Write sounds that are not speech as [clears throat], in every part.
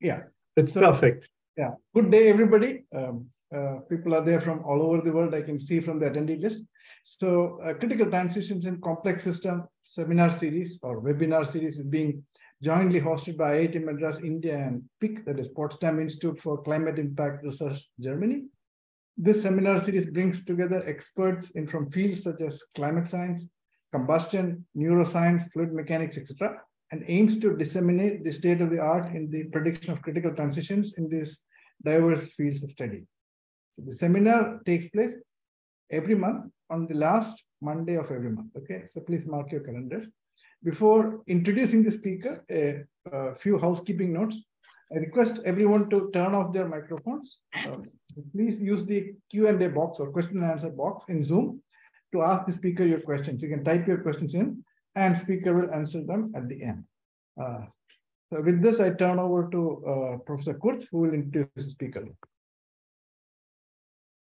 Yeah. It's so, perfect. Yeah. Good day, everybody. Um, uh, people are there from all over the world. I can see from the attendee list. So uh, critical transitions in complex system seminar series or webinar series is being jointly hosted by IIT Madras India and PIK, that is Potsdam Institute for Climate Impact Research, Germany. This seminar series brings together experts in from fields such as climate science, combustion, neuroscience, fluid mechanics, etc., and aims to disseminate the state of the art in the prediction of critical transitions in these diverse fields of study. So the seminar takes place every month on the last Monday of every month. Okay, so please mark your calendars. Before introducing the speaker, a, a few housekeeping notes. I request everyone to turn off their microphones. Um, please use the Q&A box or question and answer box in Zoom to ask the speaker your questions. You can type your questions in and speaker will answer them at the end. Uh, so with this, I turn over to uh, Professor Kurths, who will introduce the speaker.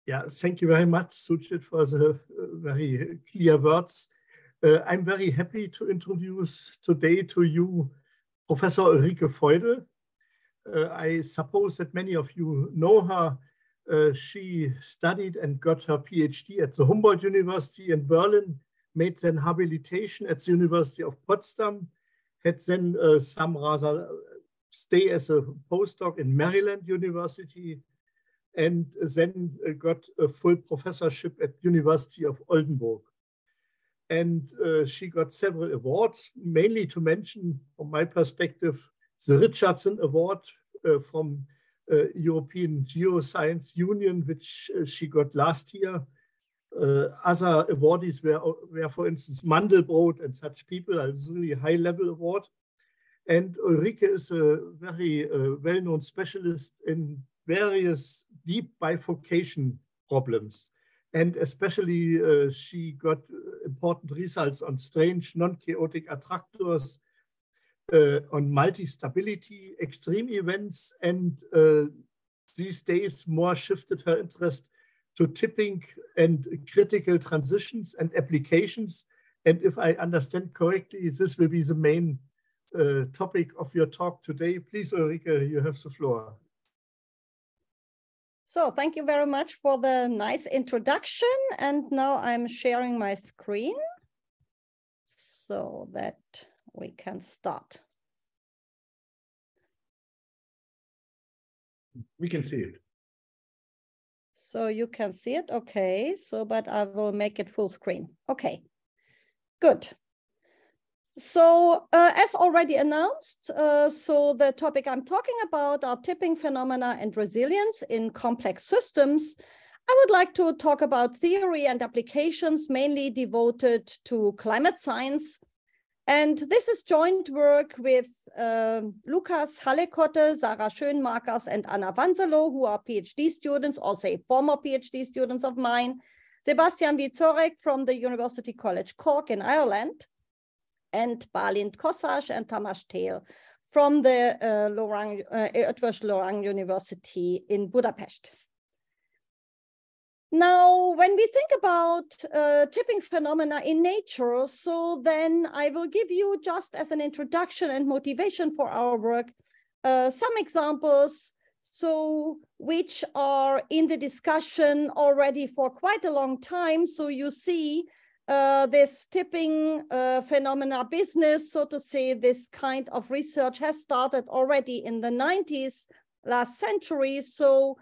Yeah, thank you very much, Sujith, for the uh, very clear words. Uh, I'm very happy to introduce today to you Professor Ulrike Feudel. Uh, I suppose that many of you know her. Uh, she studied and got her PhD at the Humboldt University in Berlin, made then habilitation at the University of Potsdam, had then uh, some rather stay as a postdoc in Maryland University, and then got a full professorship at University of Oldenburg. And uh, she got several awards, mainly to mention, from my perspective, the Richardson Award uh, from uh, European Geoscience Union, which uh, she got last year. Uh, other awardees were, were, for instance, Mandelbrot and such people. It's a really high-level award. And Ulrike is a very uh, well-known specialist in various deep bifurcation problems. And especially uh, she got important results on strange non-chaotic attractors, uh, on multi-stability, extreme events, and uh, these days more shifted her interest to tipping and critical transitions and applications. And if I understand correctly, this will be the main uh, topic of your talk today. Please, Ulrike, you have the floor. So thank you very much for the nice introduction. And now I'm sharing my screen so that we can start. We can see it. So you can see it, okay. So, but I will make it full screen. Okay, good. So uh, as already announced, uh, so the topic I'm talking about are tipping phenomena and resilience in complex systems. I would like to talk about theory and applications mainly devoted to climate science. And this is joint work with uh, Lukas Hallekotte, Sarah Schönmakers, and Anna Vanselow, who are PhD students, or say former PhD students of mine. Sebastian Wieczorek from the University College Cork in Ireland and Balint Kaszás and Tamas Tél from the uh, Loránd, uh, Loránd University in Budapest. Now, when we think about uh, tipping phenomena in nature, so then I will give you just as an introduction and motivation for our work, uh, some examples so which are in the discussion already for quite a long time. So you see uh, this tipping uh, phenomena business, so to say, this kind of research has started already in the 90s, last century. So,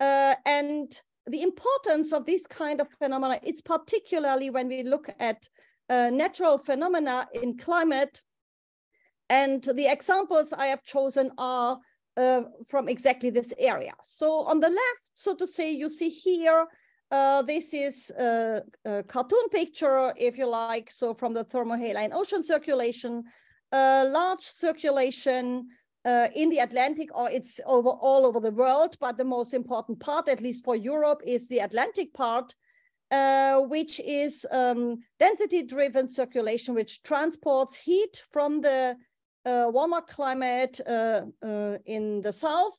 uh, and the importance of this kind of phenomena is particularly when we look at uh, natural phenomena in climate. And the examples I have chosen are uh, from exactly this area. So on the left, so to say, you see here uh, this is a, a, cartoon picture, if you like, so from the thermohaline ocean circulation, uh, large circulation uh, in the Atlantic, or it's over all over the world, but the most important part, at least for Europe, is the Atlantic part, uh, which is um, density-driven circulation, which transports heat from the uh, warmer climate uh, in the south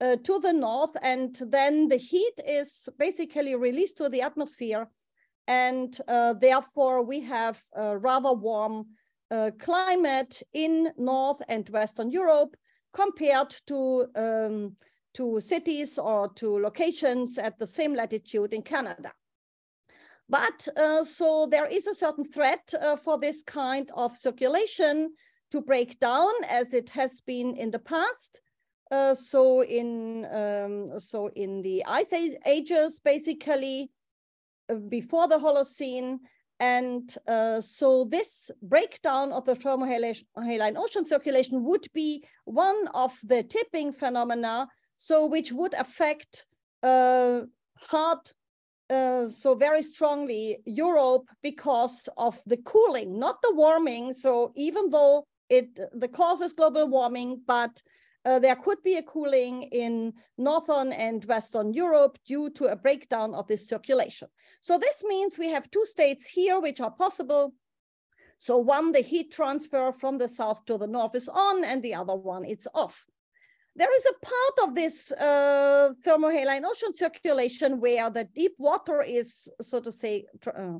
uh, to the north, and then the heat is basically released to the atmosphere. And uh, therefore, we have a rather warm uh, climate in North and Western Europe. Compared to, um, to cities or to locations at the same latitude in Canada. But uh, so there is a certain threat uh, for this kind of circulation to break down as it has been in the past. Uh, so in um, so in the ice ages, basically uh, before the Holocene, and uh, so this breakdown of the thermohaline ocean circulation would be one of the tipping phenomena, so which would affect uh, hard, uh, so very strongly Europe because of the cooling, not the warming. So even though it the cause is global warming, but uh, there could be a cooling in Northern and Western Europe due to a breakdown of this circulation. So this means we have two states here which are possible. So one, the heat transfer from the south to the north is on and the other one it's off. There is a part of this uh, thermohaline ocean circulation where the deep water is, so to say, uh,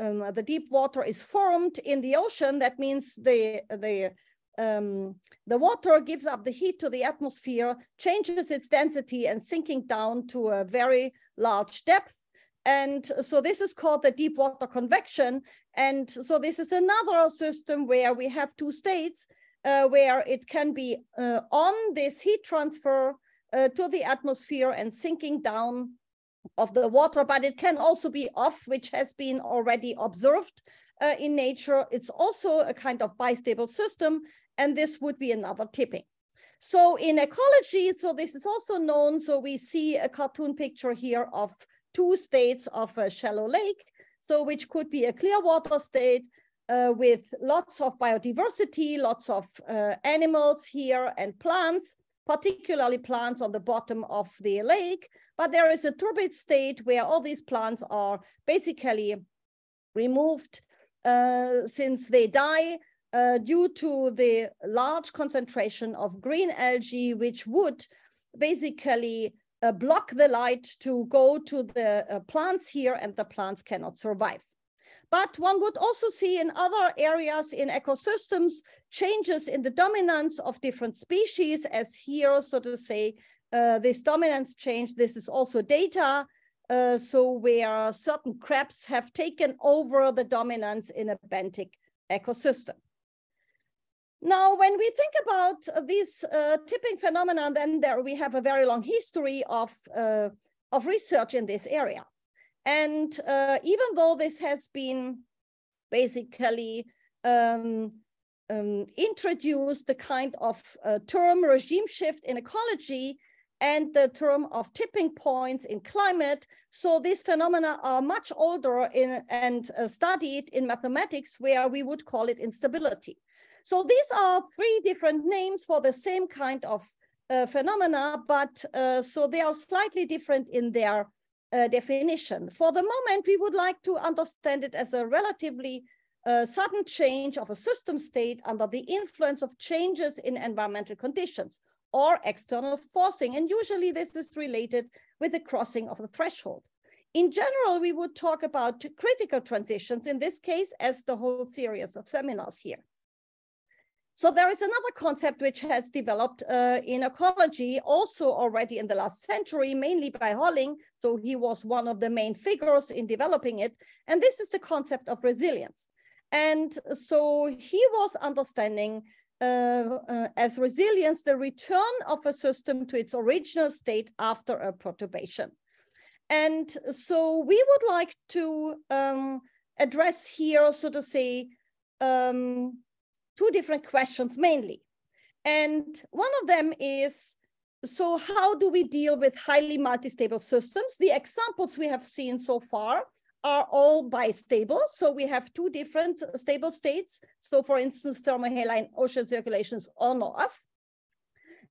um, the deep water is formed in the ocean. That means the, the um, the water gives up the heat to the atmosphere, changes its density and sinking down to a very large depth. And so this is called the deep water convection. And so this is another system where we have two states uh, where it can be uh, on this heat transfer uh, to the atmosphere and sinking down of the water, but it can also be off, which has been already observed uh, in nature. It's also a kind of bistable system and this would be another tipping. So in ecology, so this is also known. So we see a cartoon picture here of two states of a shallow lake. So which could be a clear water state uh, with lots of biodiversity, lots of uh, animals here and plants, particularly plants on the bottom of the lake. But there is a turbid state where all these plants are basically removed uh, since they die uh, due to the large concentration of green algae, which would basically uh, block the light to go to the uh, plants here and the plants cannot survive. But one would also see in other areas in ecosystems changes in the dominance of different species as here, so to say, uh, this dominance change, this is also data. Uh, so where certain crabs have taken over the dominance in a benthic ecosystem. Now, when we think about uh, this uh, tipping phenomenon, then there we have a very long history of, uh, of research in this area. And uh, even though this has been basically um, um, introduced the kind of uh, term regime shift in ecology and the term of tipping points in climate. So these phenomena are much older in, and uh, studied in mathematics where we would call it instability. So these are three different names for the same kind of uh, phenomena, but uh, so they are slightly different in their uh, definition. For the moment, we would like to understand it as a relatively uh, sudden change of a system state under the influence of changes in environmental conditions or external forcing. And usually this is related with the crossing of the threshold. In general, we would talk about critical transitions, in this case, as the whole series of seminars here. So there is another concept which has developed uh, in ecology also already in the last century, mainly by Holling. So he was one of the main figures in developing it. And this is the concept of resilience. And so he was understanding uh, uh, as resilience, the return of a system to its original state after a perturbation. And so we would like to um, address here, so to say, um, two different questions mainly. And one of them is, so how do we deal with highly multi-stable systems? The examples we have seen so far are all bistable. So we have two different stable states. So for instance, thermohaline ocean circulations on or off.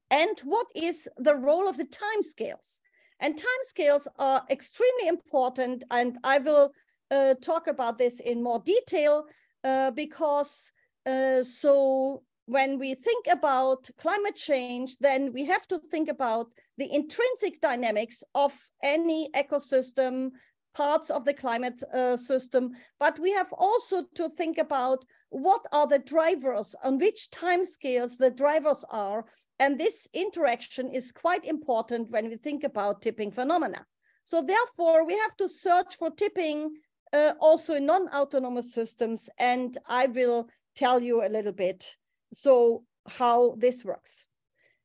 And what is the role of the time scales? And time scales are extremely important. And I will uh, talk about this in more detail uh, because uh, so when we think about climate change, then we have to think about the intrinsic dynamics of any ecosystem, parts of the climate uh, system, but we have also to think about what are the drivers, on which time scales the drivers are. And this interaction is quite important when we think about tipping phenomena. So therefore, we have to search for tipping uh, also in non-autonomous systems. And I will tell you a little bit so how this works.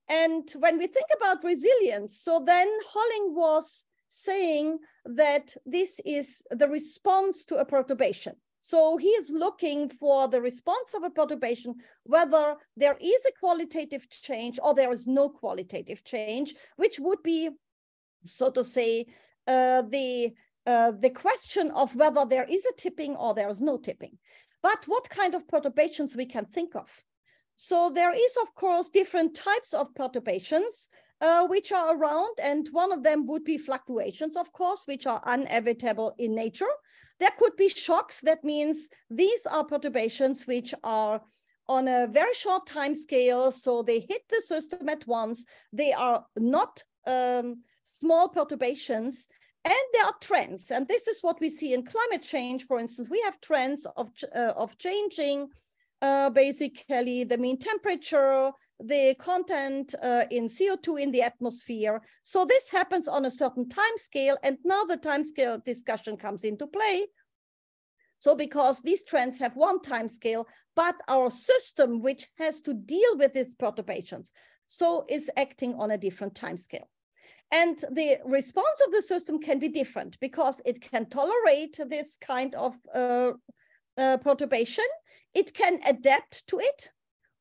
And when we think about resilience, so then Holling was saying that this is the response to a perturbation. So he is looking for the response of a perturbation, whether there is a qualitative change or there is no qualitative change, which would be, so to say, uh, the uh, the question of whether there is a tipping or there is no tipping. But what kind of perturbations we can think of? So there is, of course, different types of perturbations uh, which are around, and one of them would be fluctuations, of course, which are inevitable in nature. There could be shocks. That means these are perturbations which are on a very short time scale, so they hit the system at once. They are not um, small perturbations, and there are trends. And this is what we see in climate change. For instance, we have trends of, uh, of changing uh, basically the mean temperature, the content uh, in CO2 in the atmosphere. So this happens on a certain time scale. And now the time scale discussion comes into play. So because these trends have one time scale, but our system, which has to deal with these perturbations, so is acting on a different time scale. And the response of the system can be different because it can tolerate this kind of uh, uh, perturbation it can adapt to it,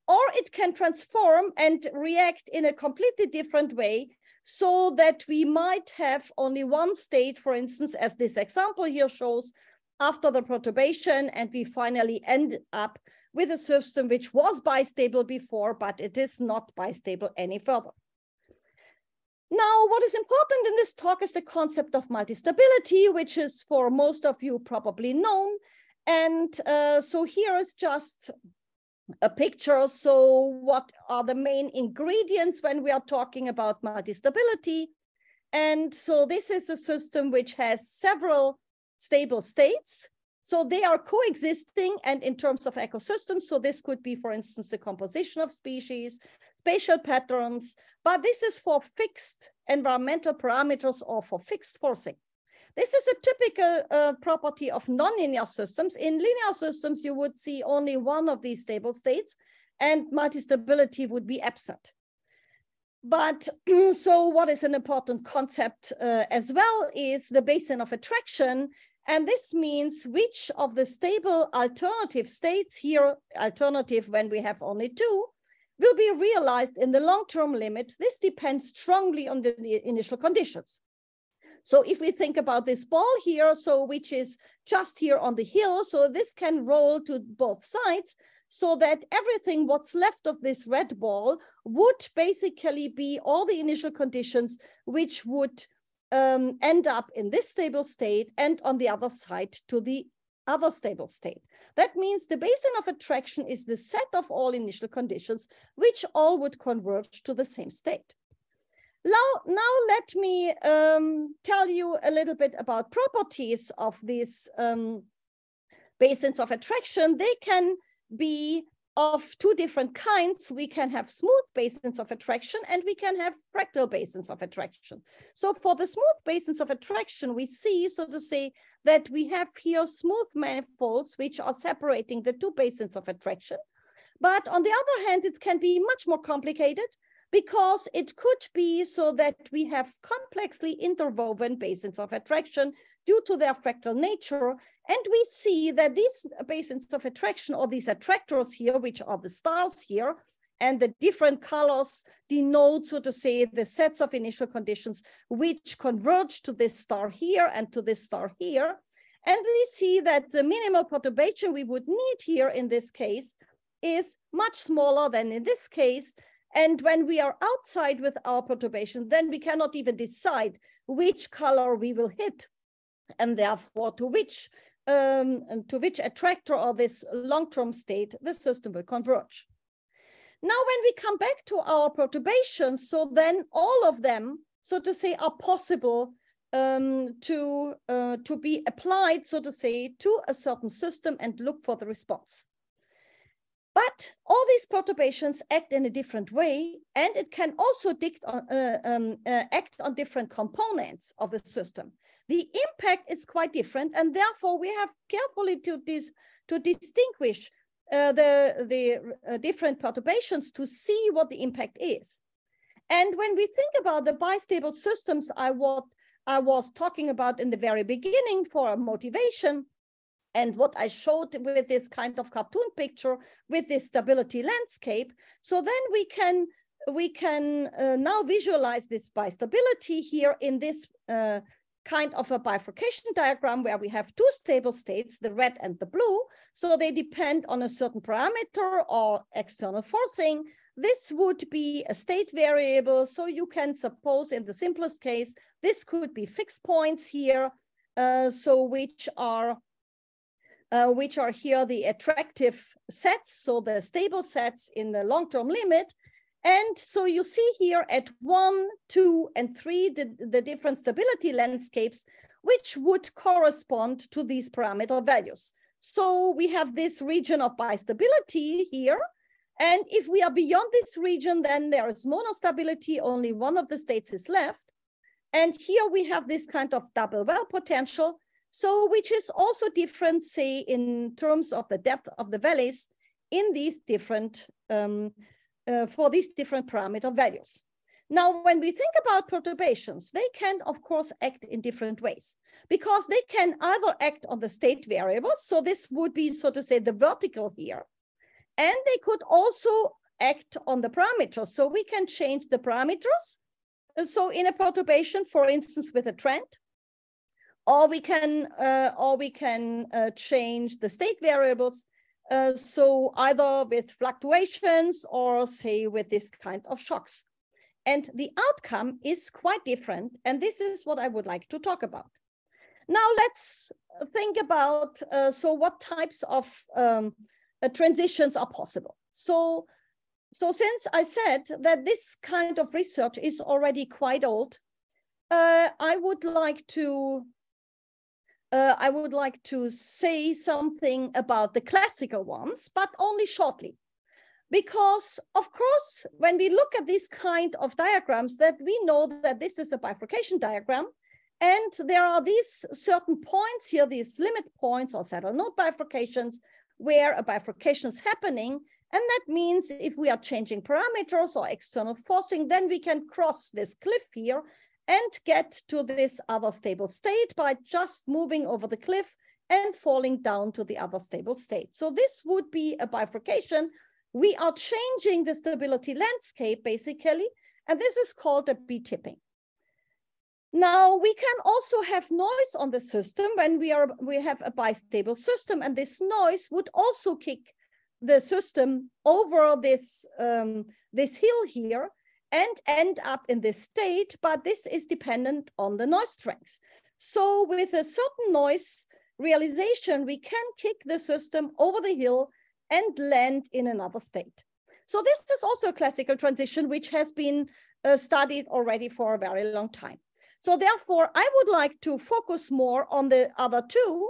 or it can transform and react in a completely different way so that we might have only one state, for instance, as this example here shows, after the perturbation, and we finally end up with a system which was bistable before, but it is not bistable any further. Now, what is important in this talk is the concept of multistability, which is for most of you probably known. And uh, so here is just a picture. So what are the main ingredients when we are talking about multi-stability? And so this is a system which has several stable states. So they are coexisting and in terms of ecosystems. So this could be, for instance, the composition of species, spatial patterns, but this is for fixed environmental parameters or for fixed forcing. This is a typical uh, property of nonlinear systems. In linear systems, you would see only one of these stable states and multi-stability would be absent. But [clears throat] so what is an important concept uh, as well is the basin of attraction. And this means which of the stable alternative states here, alternative when we have only two, will be realized in the long-term limit. This depends strongly on the, the initial conditions. So if we think about this ball here, so which is just here on the hill, so this can roll to both sides so that everything what's left of this red ball would basically be all the initial conditions which would um, end up in this stable state and on the other side to the other stable state. That means the basin of attraction is the set of all initial conditions which all would converge to the same state. Now, now let me um, tell you a little bit about properties of these um, basins of attraction. They can be of two different kinds. We can have smooth basins of attraction and we can have fractal basins of attraction. So for the smooth basins of attraction, we see, so to say, that we have here smooth manifolds which are separating the two basins of attraction. But on the other hand, it can be much more complicated because it could be so that we have complexly interwoven basins of attraction due to their fractal nature. And we see that these basins of attraction or these attractors here, which are the stars here, and the different colors denote, so to say, the sets of initial conditions which converge to this star here and to this star here. And we see that the minimal perturbation we would need here in this case is much smaller than in this case, and when we are outside with our perturbation, then we cannot even decide which color we will hit and therefore to which um, to which attractor or this long-term state the system will converge. Now, when we come back to our perturbations, so then all of them, so to say, are possible um, to, uh, to be applied, so to say, to a certain system and look for the response. But all these perturbations act in a different way, and it can also on, uh, um, uh, act on different components of the system. The impact is quite different, and therefore we have carefully to, dis to distinguish uh, the, the uh, different perturbations to see what the impact is. And when we think about the bistable systems I, what I was talking about in the very beginning for a motivation, and what I showed with this kind of cartoon picture with this stability landscape. So then we can we can uh, now visualize this bistability here in this uh, kind of a bifurcation diagram where we have two stable states, the red and the blue. So they depend on a certain parameter or external forcing. This would be a state variable. So you can suppose in the simplest case, this could be fixed points here. Uh, so which are uh, which are here the attractive sets, so the stable sets in the long-term limit. And so you see here at one, two, and three, the, the different stability landscapes, which would correspond to these parameter values. So we have this region of bistability here. And if we are beyond this region, then there is monostability, only one of the states is left. And here we have this kind of double well potential, so which is also different, say, in terms of the depth of the valleys in these different, um, uh, for these different parameter values. Now, when we think about perturbations, they can, of course, act in different ways because they can either act on the state variables. So this would be, so to say, the vertical here. And they could also act on the parameters. So we can change the parameters. So in a perturbation, for instance, with a trend, or we can uh, or we can uh, change the state variables. Uh, so either with fluctuations or say with this kind of shocks. And the outcome is quite different. And this is what I would like to talk about. Now let's think about, uh, so what types of um, uh, transitions are possible. So, so since I said that this kind of research is already quite old, uh, I would like to uh, I would like to say something about the classical ones, but only shortly. Because of course, when we look at this kind of diagrams that we know that this is a bifurcation diagram, and there are these certain points here, these limit points or saddle node bifurcations, where a bifurcation is happening. And that means if we are changing parameters or external forcing, then we can cross this cliff here and get to this other stable state by just moving over the cliff and falling down to the other stable state. So this would be a bifurcation. We are changing the stability landscape basically, and this is called a B-tipping. Now we can also have noise on the system when we are we have a bistable system, and this noise would also kick the system over this um, this hill here, and end up in this state, but this is dependent on the noise strength. So with a certain noise realization, we can kick the system over the hill and land in another state. So this is also a classical transition, which has been uh, studied already for a very long time. So therefore, I would like to focus more on the other two.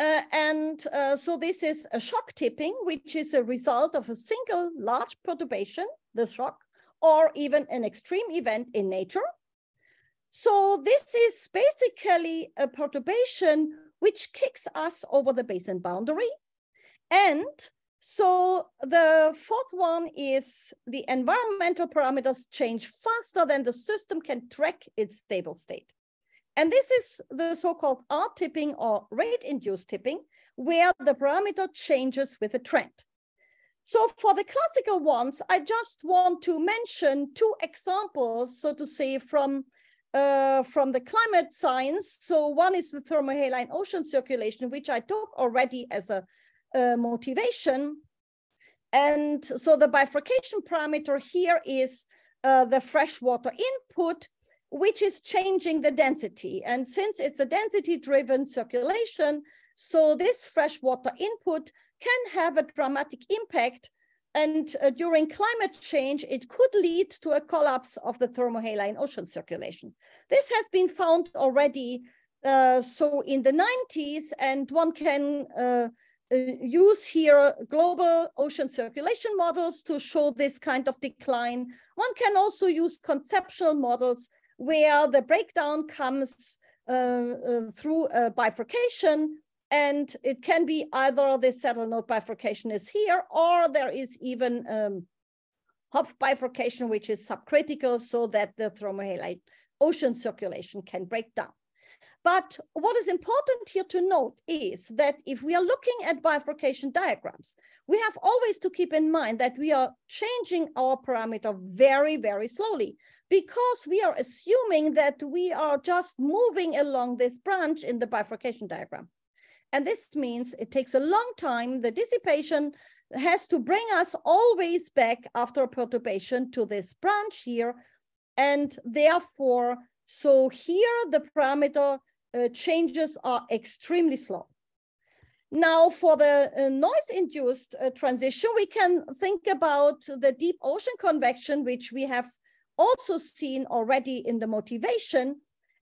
Uh, and uh, so this is a shock tipping, which is a result of a single large perturbation, the shock, or even an extreme event in nature. So this is basically a perturbation which kicks us over the basin boundary. And so the fourth one is the environmental parameters change faster than the system can track its stable state. And this is the so-called R tipping or rate-induced tipping, where the parameter changes with a trend. So for the classical ones, I just want to mention two examples, so to say, from uh, from the climate science. So one is the thermohaline ocean circulation, which I took already as a, motivation. And so the bifurcation parameter here is uh, the freshwater input, which is changing the density. And since it's a density driven circulation, so this freshwater input can have a dramatic impact and uh, during climate change, it could lead to a collapse of the thermohaline ocean circulation. This has been found already uh, so in the 90s, and one can uh, uh, use here global ocean circulation models to show this kind of decline. One can also use conceptual models where the breakdown comes uh, uh, through bifurcation and it can be either the saddle node bifurcation is here, or there is even um, Hopf bifurcation, which is subcritical so that the thermohaline ocean circulation can break down. But what is important here to note is that if we are looking at bifurcation diagrams, we have always to keep in mind that we are changing our parameter very, very slowly because we are assuming that we are just moving along this branch in the bifurcation diagram. And this means it takes a long time. The dissipation has to bring us always back after perturbation to this branch here. And therefore, so here the parameter uh, changes are extremely slow. Now for the uh, noise-induced uh, transition, we can think about the deep ocean convection, which we have also seen already in the motivation.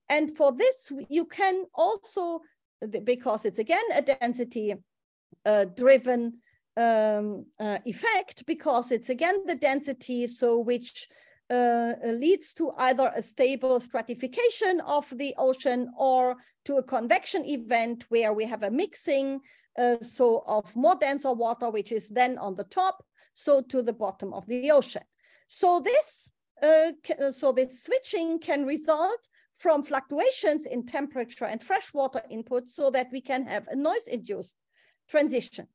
And for this, you can also because it's again a density uh, driven um, uh, effect because it's again the density so which uh, leads to either a stable stratification of the ocean or to a convection event where we have a mixing uh, so of more denser water which is then on the top so to the bottom of the ocean. So this uh, so this switching can result from fluctuations in temperature and freshwater input so that we can have a noise-induced transition.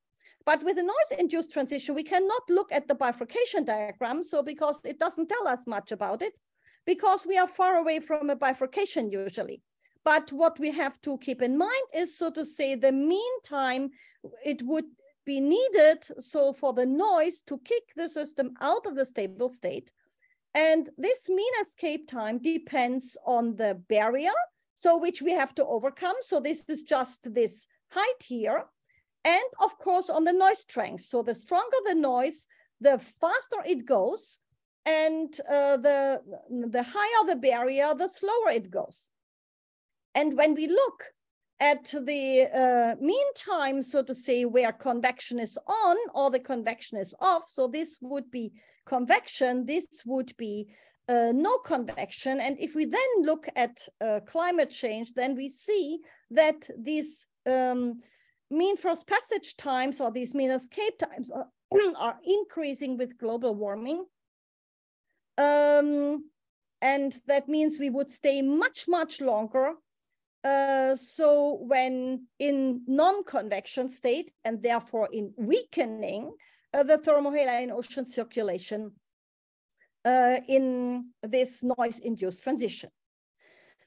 But with a noise-induced transition, we cannot look at the bifurcation diagram, so because it doesn't tell us much about it, because we are far away from a bifurcation usually. But what we have to keep in mind is, so to say, the mean time it would be needed so for the noise to kick the system out of the stable state and this mean escape time depends on the barrier, so which we have to overcome. So this is just this height here. And of course, on the noise strength. So the stronger the noise, the faster it goes. And uh, the, the higher the barrier, the slower it goes. And when we look at the uh, mean time, so to say, where convection is on or the convection is off, so this would be convection, this would be uh, no convection. And if we then look at uh, climate change, then we see that these um, mean first passage times or these mean escape times are, [clears throat] are increasing with global warming. Um, and that means we would stay much, much longer. Uh, so when in non-convection state and therefore in weakening, uh, the thermohaline ocean circulation uh, in this noise-induced transition.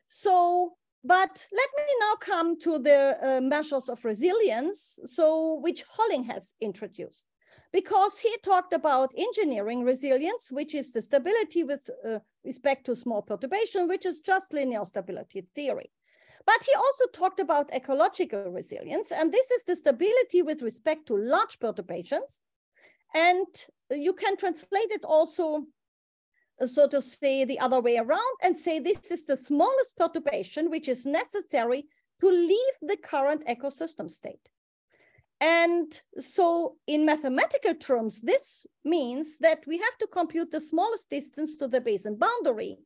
So, but let me now come to the uh, measures of resilience, so which Holling has introduced, because he talked about engineering resilience, which is the stability with uh, respect to small perturbation, which is just linear stability theory. But he also talked about ecological resilience, and this is the stability with respect to large perturbations, and you can translate it also, uh, so to say, the other way around and say this is the smallest perturbation which is necessary to leave the current ecosystem state. And so in mathematical terms, this means that we have to compute the smallest distance to the basin boundary.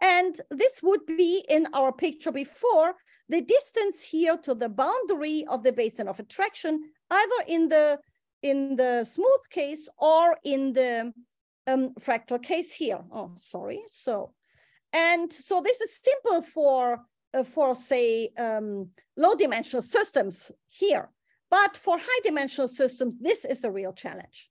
And this would be in our picture before, the distance here to the boundary of the basin of attraction, either in the in the smooth case or in the um, fractal case here. Oh, sorry. So, and so this is simple for, uh, for say, um, low dimensional systems here. But for high dimensional systems, this is a real challenge.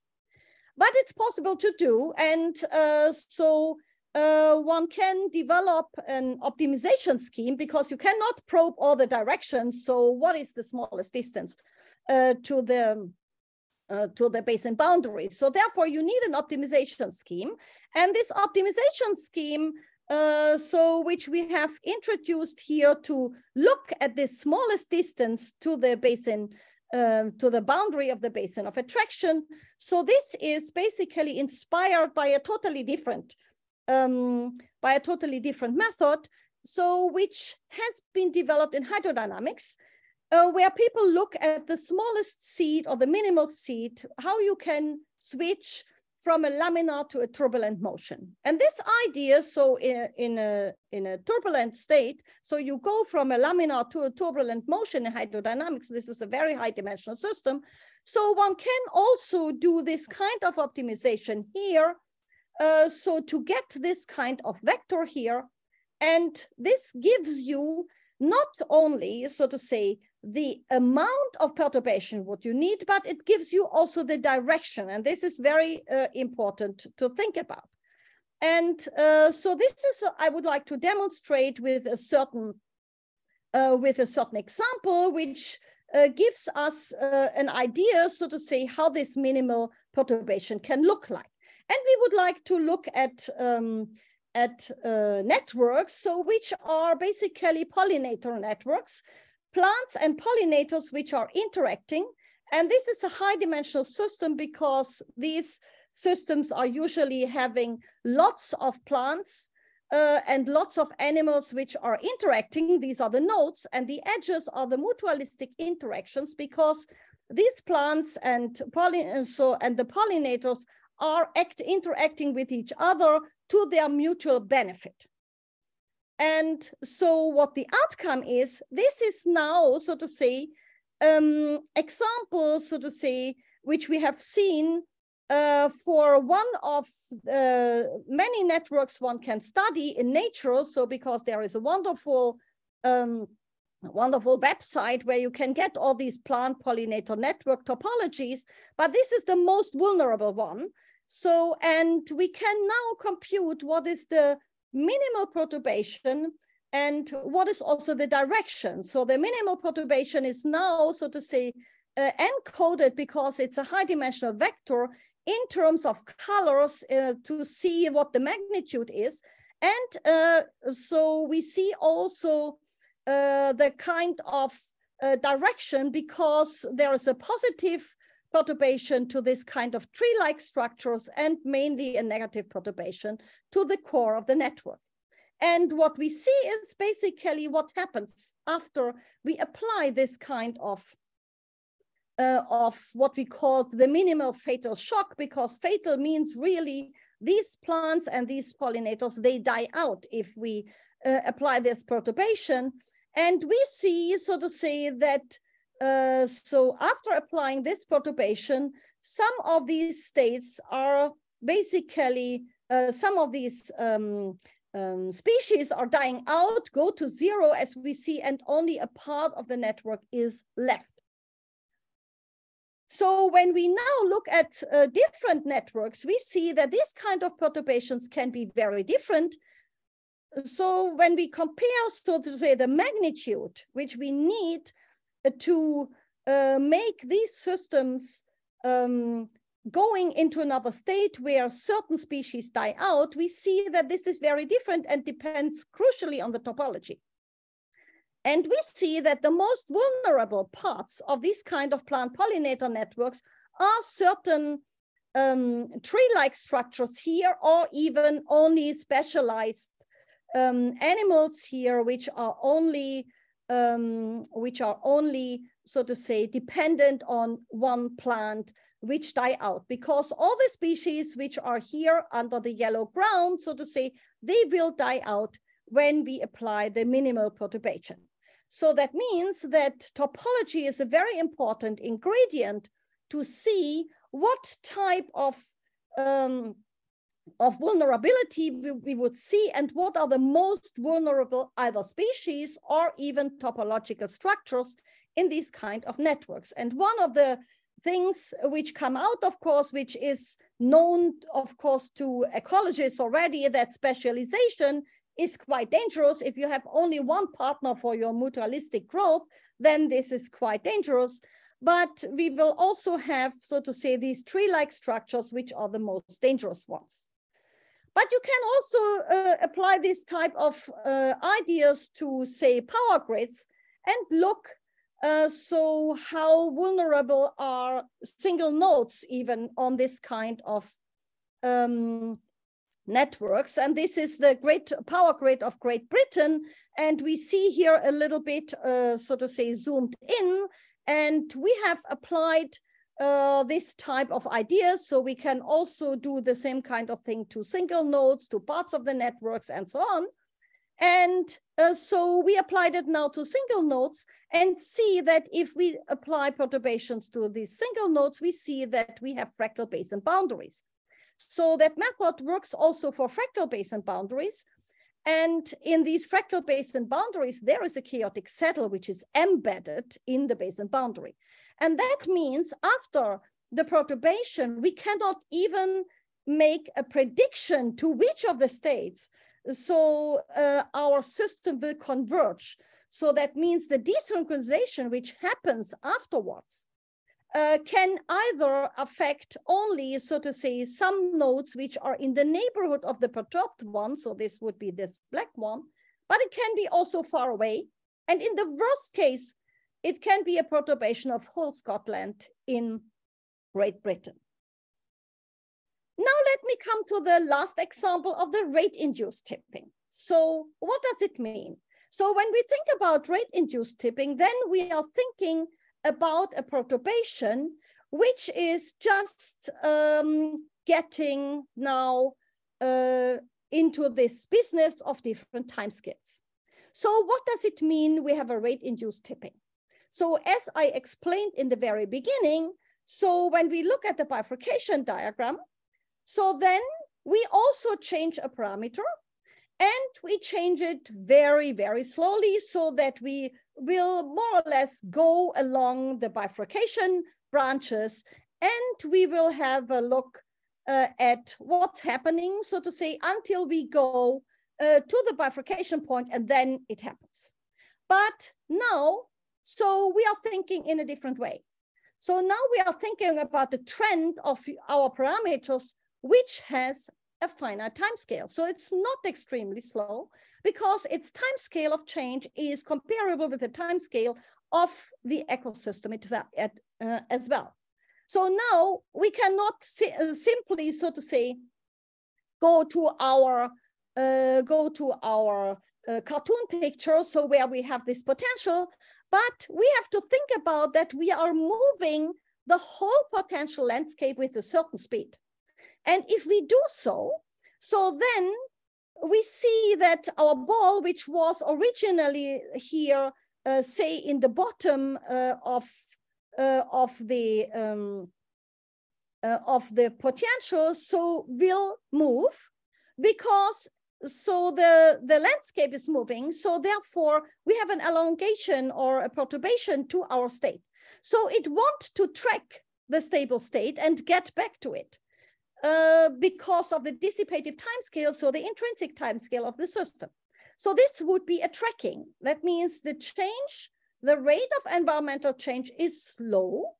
But it's possible to do. And uh, so uh, one can develop an optimization scheme because you cannot probe all the directions. So what is the smallest distance uh, to the uh, to the basin boundary. So therefore you need an optimization scheme. And this optimization scheme, uh, so which we have introduced here to look at the smallest distance to the basin um, to the boundary of the basin of attraction. So this is basically inspired by a totally different, um, by a totally different method. So which has been developed in hydrodynamics, uh, where people look at the smallest seed or the minimal seed, how you can switch from a laminar to a turbulent motion. And this idea, so in, in, a, in a turbulent state, so you go from a laminar to a turbulent motion in hydrodynamics, this is a very high dimensional system. So one can also do this kind of optimization here. Uh, so to get this kind of vector here, and this gives you not only, so to say, the amount of perturbation what you need, but it gives you also the direction. And this is very uh, important to think about. And uh, so this is, uh, I would like to demonstrate with a certain, uh, with a certain example, which uh, gives us uh, an idea, so to say, how this minimal perturbation can look like. And we would like to look at um, at uh, networks, so which are basically pollinator networks plants and pollinators which are interacting. And this is a high dimensional system because these systems are usually having lots of plants uh, and lots of animals which are interacting. These are the nodes and the edges are the mutualistic interactions because these plants and, so, and the pollinators are act, interacting with each other to their mutual benefit. And so what the outcome is, this is now, so to say, um, examples, so to say, which we have seen uh, for one of uh, many networks one can study in nature. So because there is a wonderful, um, wonderful website where you can get all these plant pollinator network topologies, but this is the most vulnerable one. So, and we can now compute what is the minimal perturbation and what is also the direction. So the minimal perturbation is now, so to say, uh, encoded because it's a high dimensional vector in terms of colors uh, to see what the magnitude is. And uh, so we see also uh, the kind of uh, direction because there is a positive perturbation to this kind of tree-like structures and mainly a negative perturbation to the core of the network. And what we see is basically what happens after we apply this kind of uh, of what we call the minimal fatal shock, because fatal means really these plants and these pollinators, they die out if we uh, apply this perturbation. And we see, so to say, that uh, so after applying this perturbation, some of these states are basically, uh, some of these um, um, species are dying out, go to zero as we see, and only a part of the network is left. So when we now look at uh, different networks, we see that this kind of perturbations can be very different. So when we compare, so to say, the magnitude which we need to uh, make these systems um, going into another state where certain species die out, we see that this is very different and depends crucially on the topology. And we see that the most vulnerable parts of these kind of plant pollinator networks are certain um, tree-like structures here or even only specialized um, animals here, which are only um, which are only, so to say, dependent on one plant, which die out because all the species which are here under the yellow ground, so to say, they will die out when we apply the minimal perturbation. So that means that topology is a very important ingredient to see what type of um, of vulnerability we, we, would see and what are the most vulnerable either species or even topological structures in these kind of networks. And one of the things which come out, of course, which is known, of course, to ecologists already, that specialization is quite dangerous. If you have only one partner for your mutualistic growth, then this is quite dangerous. But we will also have, so to say, these tree-like structures, which are the most dangerous ones. But you can also uh, apply this type of uh, ideas to say power grids and look Uh, so how vulnerable are single nodes even on this kind of um, networks? And this is the great power grid of Great Britain. And we see here a little bit, uh, so to say, zoomed in. And we have applied uh, this type of ideas. So we can also do the same kind of thing to single nodes, to parts of the networks and so on. And uh, so we applied it now to single nodes and see that if we apply perturbations to these single nodes, we see that we have fractal basin boundaries. So that method works also for fractal basin boundaries. And in these fractal basin boundaries, there is a chaotic saddle which is embedded in the basin boundary. And that means after the perturbation, we cannot even make a prediction to which of the states so uh, our system will converge. So that means the desynchronization which happens afterwards uh, can either affect only, so to say, some nodes which are in the neighborhood of the perturbed one. So this would be this black one, but it can be also far away. And in the worst case, it can be a perturbation of whole Scotland in Great Britain. Now let me come to the last example of the rate-induced tipping. So what does it mean? So when we think about rate-induced tipping, then we are thinking about a perturbation which is just um, getting now uh, into this business of different timescales. So what does it mean we have a rate-induced tipping? So as I explained in the very beginning, so when we look at the bifurcation diagram, so then we also change a parameter and we change it very, very slowly so that we will more or less go along the bifurcation branches and we will have a look uh, at what's happening, so to say, until we go uh, to the bifurcation point and then it happens. But now, so we are thinking in a different way. So now we are thinking about the trend of our parameters which has a finite time scale. So it's not extremely slow because its time scale of change is comparable with the time scale of the ecosystem uh, as well. So now we cannot uh, simply, so to say, go to our uh, go to our uh, cartoon picture, so where we have this potential, but we have to think about that we are moving the whole potential landscape with a certain speed. And if we do so, so then we see that our ball, which was originally here, uh, say in the bottom uh, of uh, of the um, uh, of the potential, so will move because so the the landscape is moving. So therefore, we have an elongation or a perturbation to our state. So it wants to track the stable state and get back to it. Uh, because of the dissipative time scale, so the intrinsic time scale of the system. So this would be a tracking. That means the change, the rate of environmental change is slow.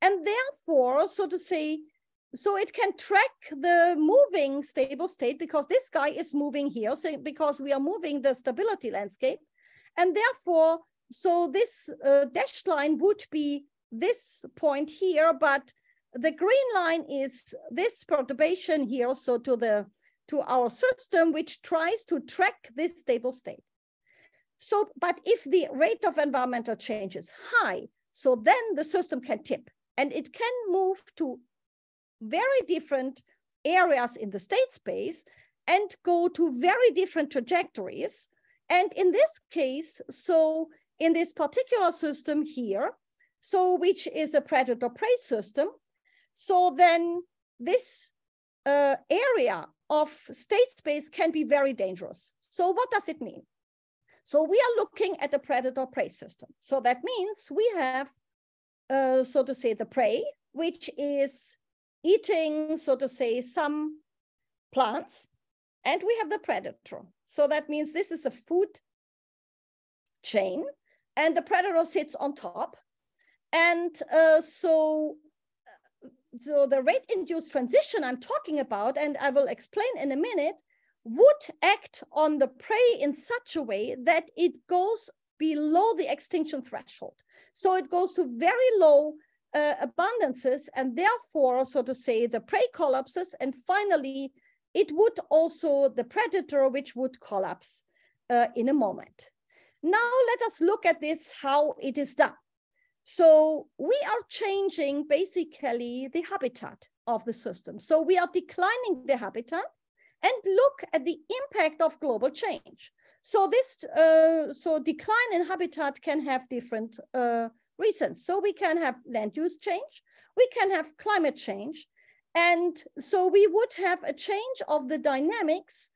And therefore, so to say, so it can track the moving stable state because this guy is moving here, so because we are moving the stability landscape. And therefore, so this uh, dashed line would be this point here, but the green line is this perturbation here, so to the to our system, which tries to track this stable state. So, but if the rate of environmental change is high, so then the system can tip and it can move to very different areas in the state space and go to very different trajectories. And in this case, so in this particular system here, so which is a predator-prey system, so then this uh, area of state space can be very dangerous. So what does it mean? So we are looking at a predator-prey system. So that means we have, uh, so to say, the prey, which is eating, so to say, some plants, and we have the predator. So that means this is a food chain, and the predator sits on top. And uh, so so the rate induced transition I'm talking about, and I will explain in a minute, would act on the prey in such a way that it goes below the extinction threshold. So it goes to very low uh, abundances and therefore, so to say, the prey collapses and finally it would also the predator which would collapse uh, in a moment. Now let us look at this, how it is done. So we are changing basically the habitat of the system. So we are declining the habitat and look at the impact of global change. So this, uh, so decline in habitat can have different uh, reasons. So we can have land use change, we can have climate change, and so we would have a change of the dynamics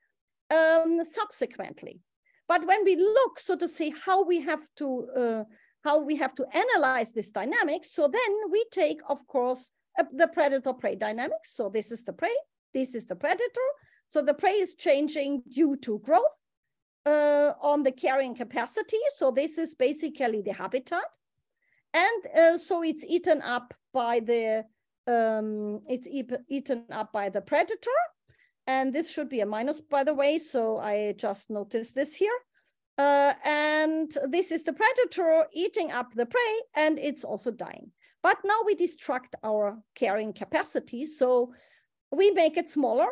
um, subsequently. But when we look, so to say, how we have to uh, how we have to analyze this dynamics, so then we take, of course, uh, the predator-prey dynamics. So this is the prey, this is the predator. So the prey is changing due to growth uh, on the carrying capacity. So this is basically the habitat. And uh, so it's eaten up by the, um, it's eaten up by the predator. And this should be a minus, by the way. So I just noticed this here. Uh, and this is the predator eating up the prey and it's also dying. But now we destruct our carrying capacity. So we make it smaller.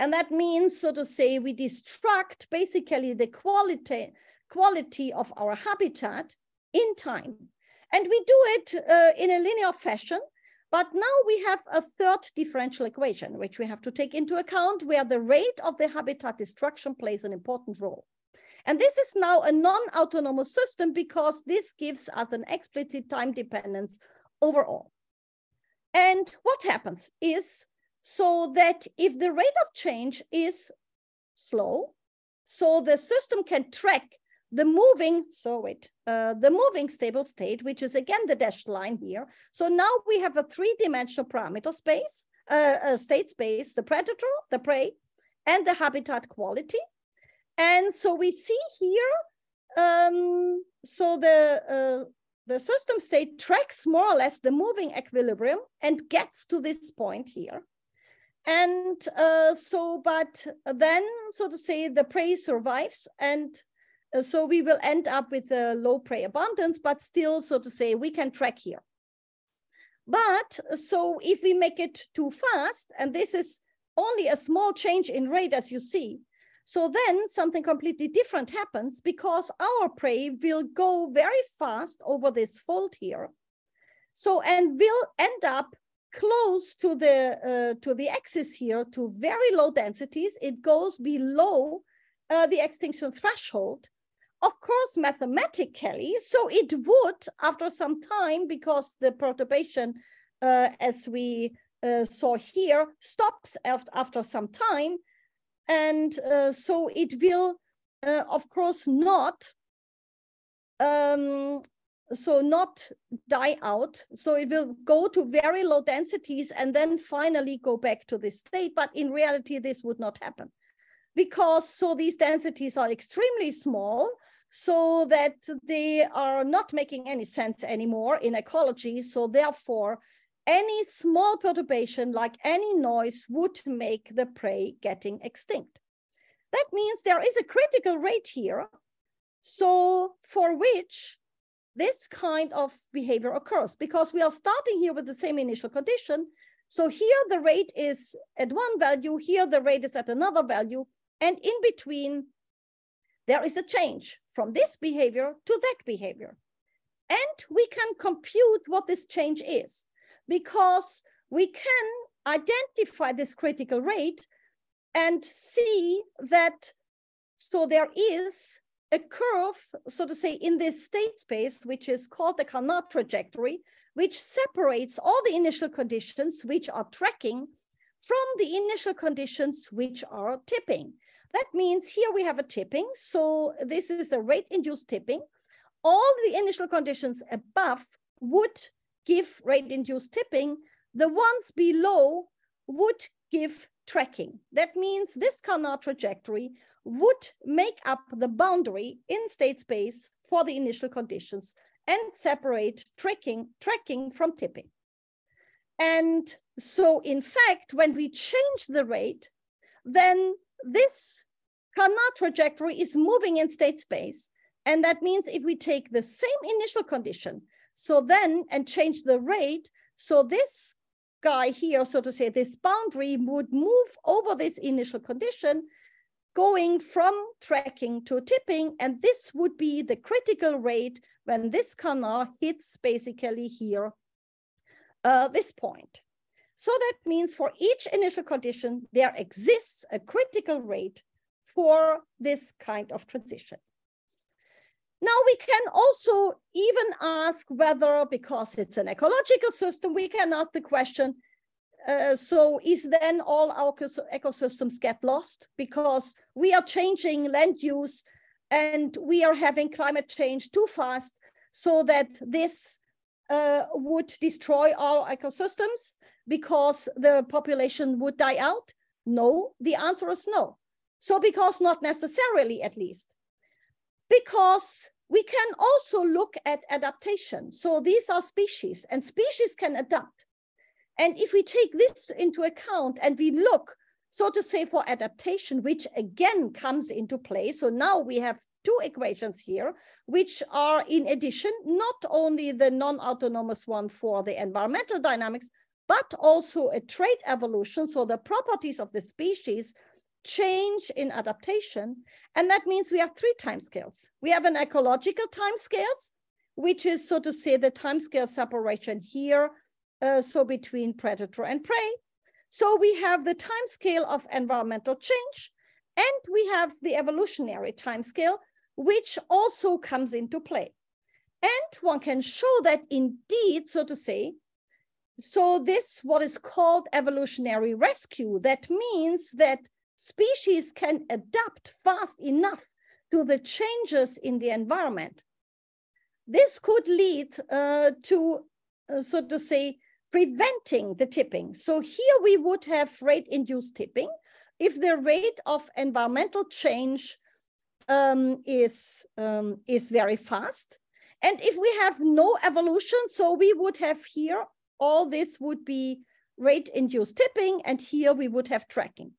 And that means, so to say, we destruct basically the quality, quality of our habitat in time. And we do it uh, in a linear fashion. But now we have a third differential equation, which we have to take into account where the rate of the habitat destruction plays an important role. And this is now a non-autonomous system because this gives us an explicit time dependence overall. And what happens is so that if the rate of change is slow, so the system can track the moving, so wait, uh, the moving stable state, which is again the dashed line here. So now we have a three-dimensional parameter space, uh, a state space, the predator, the prey, and the habitat quality. And so we see here, um, so the, uh, the system state tracks more or less the moving equilibrium and gets to this point here. And uh, so, but then, so to say, the prey survives and uh, so we will end up with a low prey abundance, but still, so to say, we can track here. But so if we make it too fast, and this is only a small change in rate, as you see, so then something completely different happens because our prey will go very fast over this fold here. So, and will end up close to the, uh, to the axis here to very low densities. It goes below uh, the extinction threshold. Of course, mathematically, so it would after some time because the perturbation, uh, as we uh, saw here, stops after, some time, and uh, so it will, uh, of course, not um, so not die out. So it will go to very low densities and then finally go back to this state. But in reality, this would not happen because so these densities are extremely small so that they are not making any sense anymore in ecology. So therefore, any small perturbation like any noise would make the prey getting extinct. That means there is a critical rate here, so for which this kind of behavior occurs because we are starting here with the same initial condition. So here the rate is at one value, here the rate is at another value, and in between there is a change from this behavior to that behavior. And we can compute what this change is because we can identify this critical rate and see that so there is a curve, so to say, in this state space, which is called the canard trajectory, which separates all the initial conditions which are tracking from the initial conditions which are tipping. That means here we have a tipping. So this is a rate induced tipping. All the initial conditions above would give rate induced tipping. The ones below would give tracking. That means this canard trajectory would make up the boundary in state space for the initial conditions and separate tracking, tracking from tipping. And so in fact, when we change the rate, then this canard trajectory is moving in state space And that means if we take the same initial condition, so then and change the rate, so this guy here, so to say, this boundary would move over this initial condition, going from tracking to tipping, and this would be the critical rate when this canard hits basically here, uh, this point. So that means for each initial condition, there exists a critical rate for this kind of transition. Now we can also even ask whether, because it's an ecological system, we can ask the question, uh, so is then all our ecosystems get lost because we are changing land use and we are having climate change too fast so that this uh, would destroy our ecosystems because the population would die out? No, the answer is no. So because not necessarily at least. Because we can also look at adaptation. So these are species and species can adapt. And if we take this into account and we look, so to say, for adaptation, which again comes into play. So now we have two equations here, which are in addition, not only the non-autonomous one for the environmental dynamics, but also a trait evolution. So the properties of the species change in adaptation. And that means we have three timescales. We have an ecological timescales, which is, so to say, the timescale separation here, uh, so between predator and prey. So we have the timescale of environmental change, and we have the evolutionary timescale, which also comes into play. And one can show that indeed, so to say, so this what is called evolutionary rescue. That means that species can adapt fast enough to the changes in the environment. This could lead uh, to, uh, so to say, preventing the tipping. So here we would have rate-induced tipping if the rate of environmental change um, is, um, is very fast. And if we have no evolution, so we would have here, all this would be rate-induced tipping, and here we would have tracking.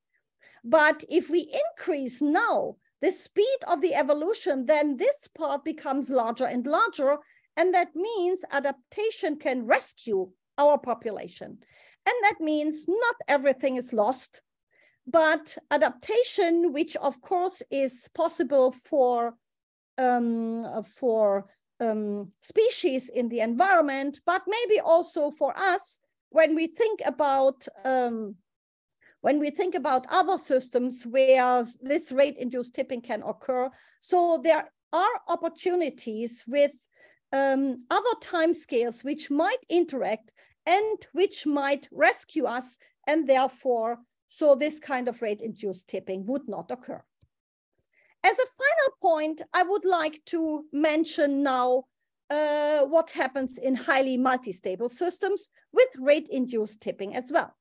But if we increase now the speed of the evolution, then this part becomes larger and larger. And that means adaptation can rescue our population. And that means not everything is lost, but adaptation, which of course is possible for, um, for um, species in the environment, but maybe also for us when we think about um, when we think about other systems where this rate induced tipping can occur. So there are opportunities with um, other timescales which might interact and which might rescue us and therefore so this kind of rate induced tipping would not occur. As a final point, I would like to mention now uh, what happens in highly multi-stable systems with rate induced tipping as well.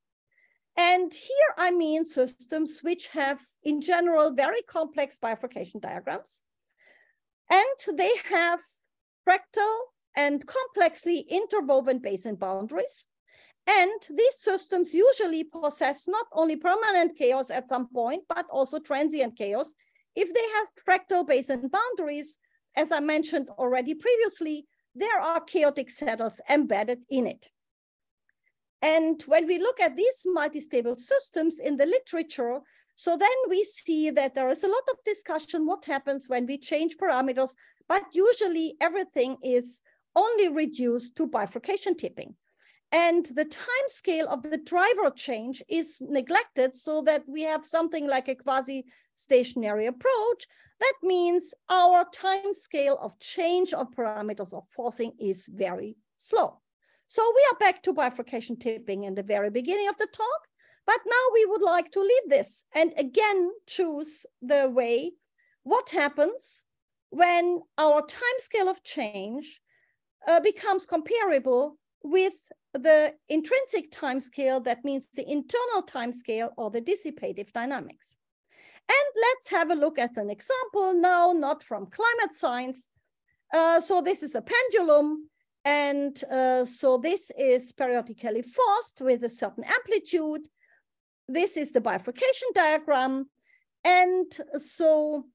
And here I mean systems which have, in general, very complex bifurcation diagrams. And they have fractal and complexly interwoven basin boundaries. And these systems usually possess not only permanent chaos at some point, but also transient chaos. If they have fractal basin boundaries, as I mentioned already previously, there are chaotic saddles embedded in it. And when we look at these multi-stable systems in the literature, so then we see that there is a lot of discussion what happens when we change parameters, but usually everything is only reduced to bifurcation tipping. And the time scale of the driver change is neglected so that we have something like a quasi-stationary approach. That means our time scale of change of parameters of forcing is very slow. So we are back to bifurcation tipping in the very beginning of the talk, but now we would like to leave this and again choose the way what happens when our time scale of change uh, becomes comparable with the intrinsic time scale, that means the internal time scale or the dissipative dynamics. And let's have a look at an example now, not from climate science. Uh, so this is a pendulum and uh, so this is periodically forced with a certain amplitude. This is the bifurcation diagram. And so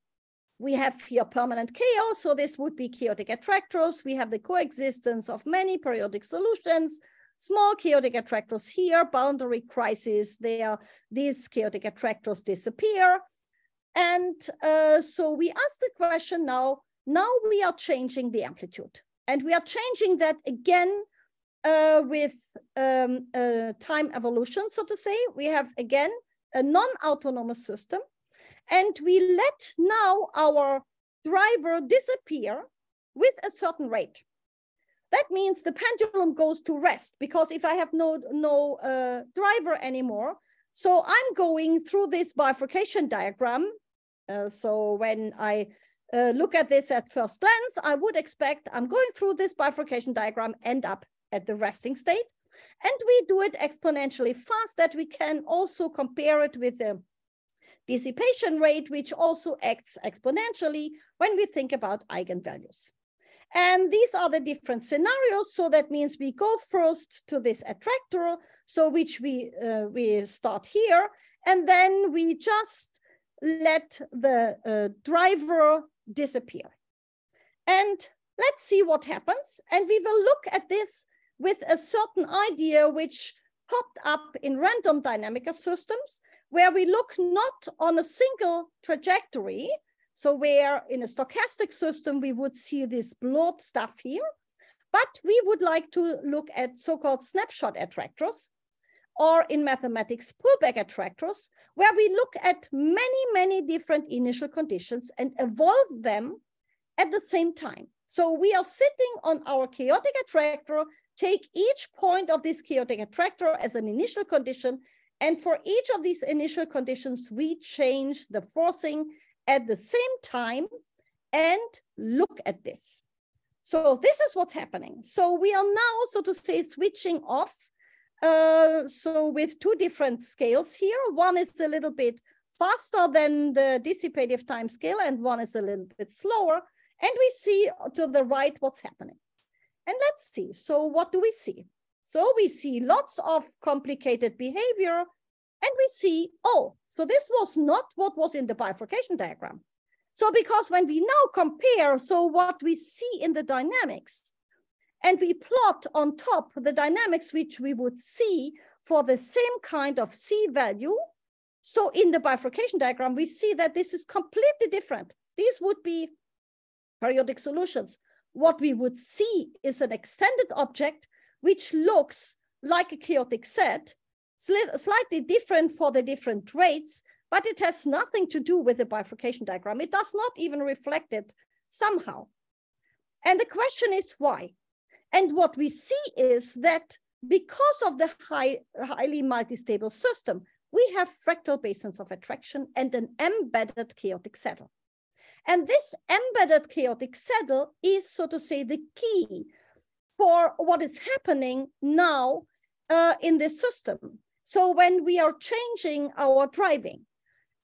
we have here permanent chaos. So this would be chaotic attractors. We have the coexistence of many periodic solutions, small chaotic attractors here, boundary crisis there, these chaotic attractors disappear. And uh, so we ask the question now, now we are changing the amplitude. And we are changing that again uh, with um, uh, time evolution, so to say. We have again a non-autonomous system and we let now our driver disappear with a certain rate. That means the pendulum goes to rest because if I have no, no uh, driver anymore, so I'm going through this bifurcation diagram. Uh, so when I uh, look at this at first glance, I would expect I'm going through this bifurcation diagram, end up at the resting state. And we do it exponentially fast that we can also compare it with the dissipation rate, which also acts exponentially when we think about eigenvalues. And these are the different scenarios. So that means we go first to this attractor, so which we, uh, we start here, and then we just let the uh, driver disappear. And let's see what happens. And we will look at this with a certain idea which popped up in random dynamical systems, where we look not on a single trajectory, so where in a stochastic system, we would see this blurred stuff here, but we would like to look at so-called snapshot attractors, or in mathematics, pullback attractors, where we look at many, many different initial conditions and evolve them at the same time. So we are sitting on our chaotic attractor, take each point of this chaotic attractor as an initial condition, and for each of these initial conditions, we change the forcing at the same time and look at this. So this is what's happening. So we are now, so to say, switching off. Uh, so with two different scales here, one is a little bit faster than the dissipative time scale and one is a little bit slower. And we see to the right what's happening. And let's see, so what do we see? So we see lots of complicated behavior and we see, oh, so this was not what was in the bifurcation diagram. So because when we now compare, so what we see in the dynamics, and we plot on top the dynamics which we would see for the same kind of C value. So in the bifurcation diagram, we see that this is completely different. These would be periodic solutions. What we would see is an extended object which looks like a chaotic set slightly different for the different rates, but it has nothing to do with the bifurcation diagram. It does not even reflect it somehow. And the question is why? And what we see is that because of the high, highly multi-stable system, we have fractal basins of attraction and an embedded chaotic saddle. And this embedded chaotic saddle is, so to say, the key for what is happening now uh, in this system. So when we are changing our driving,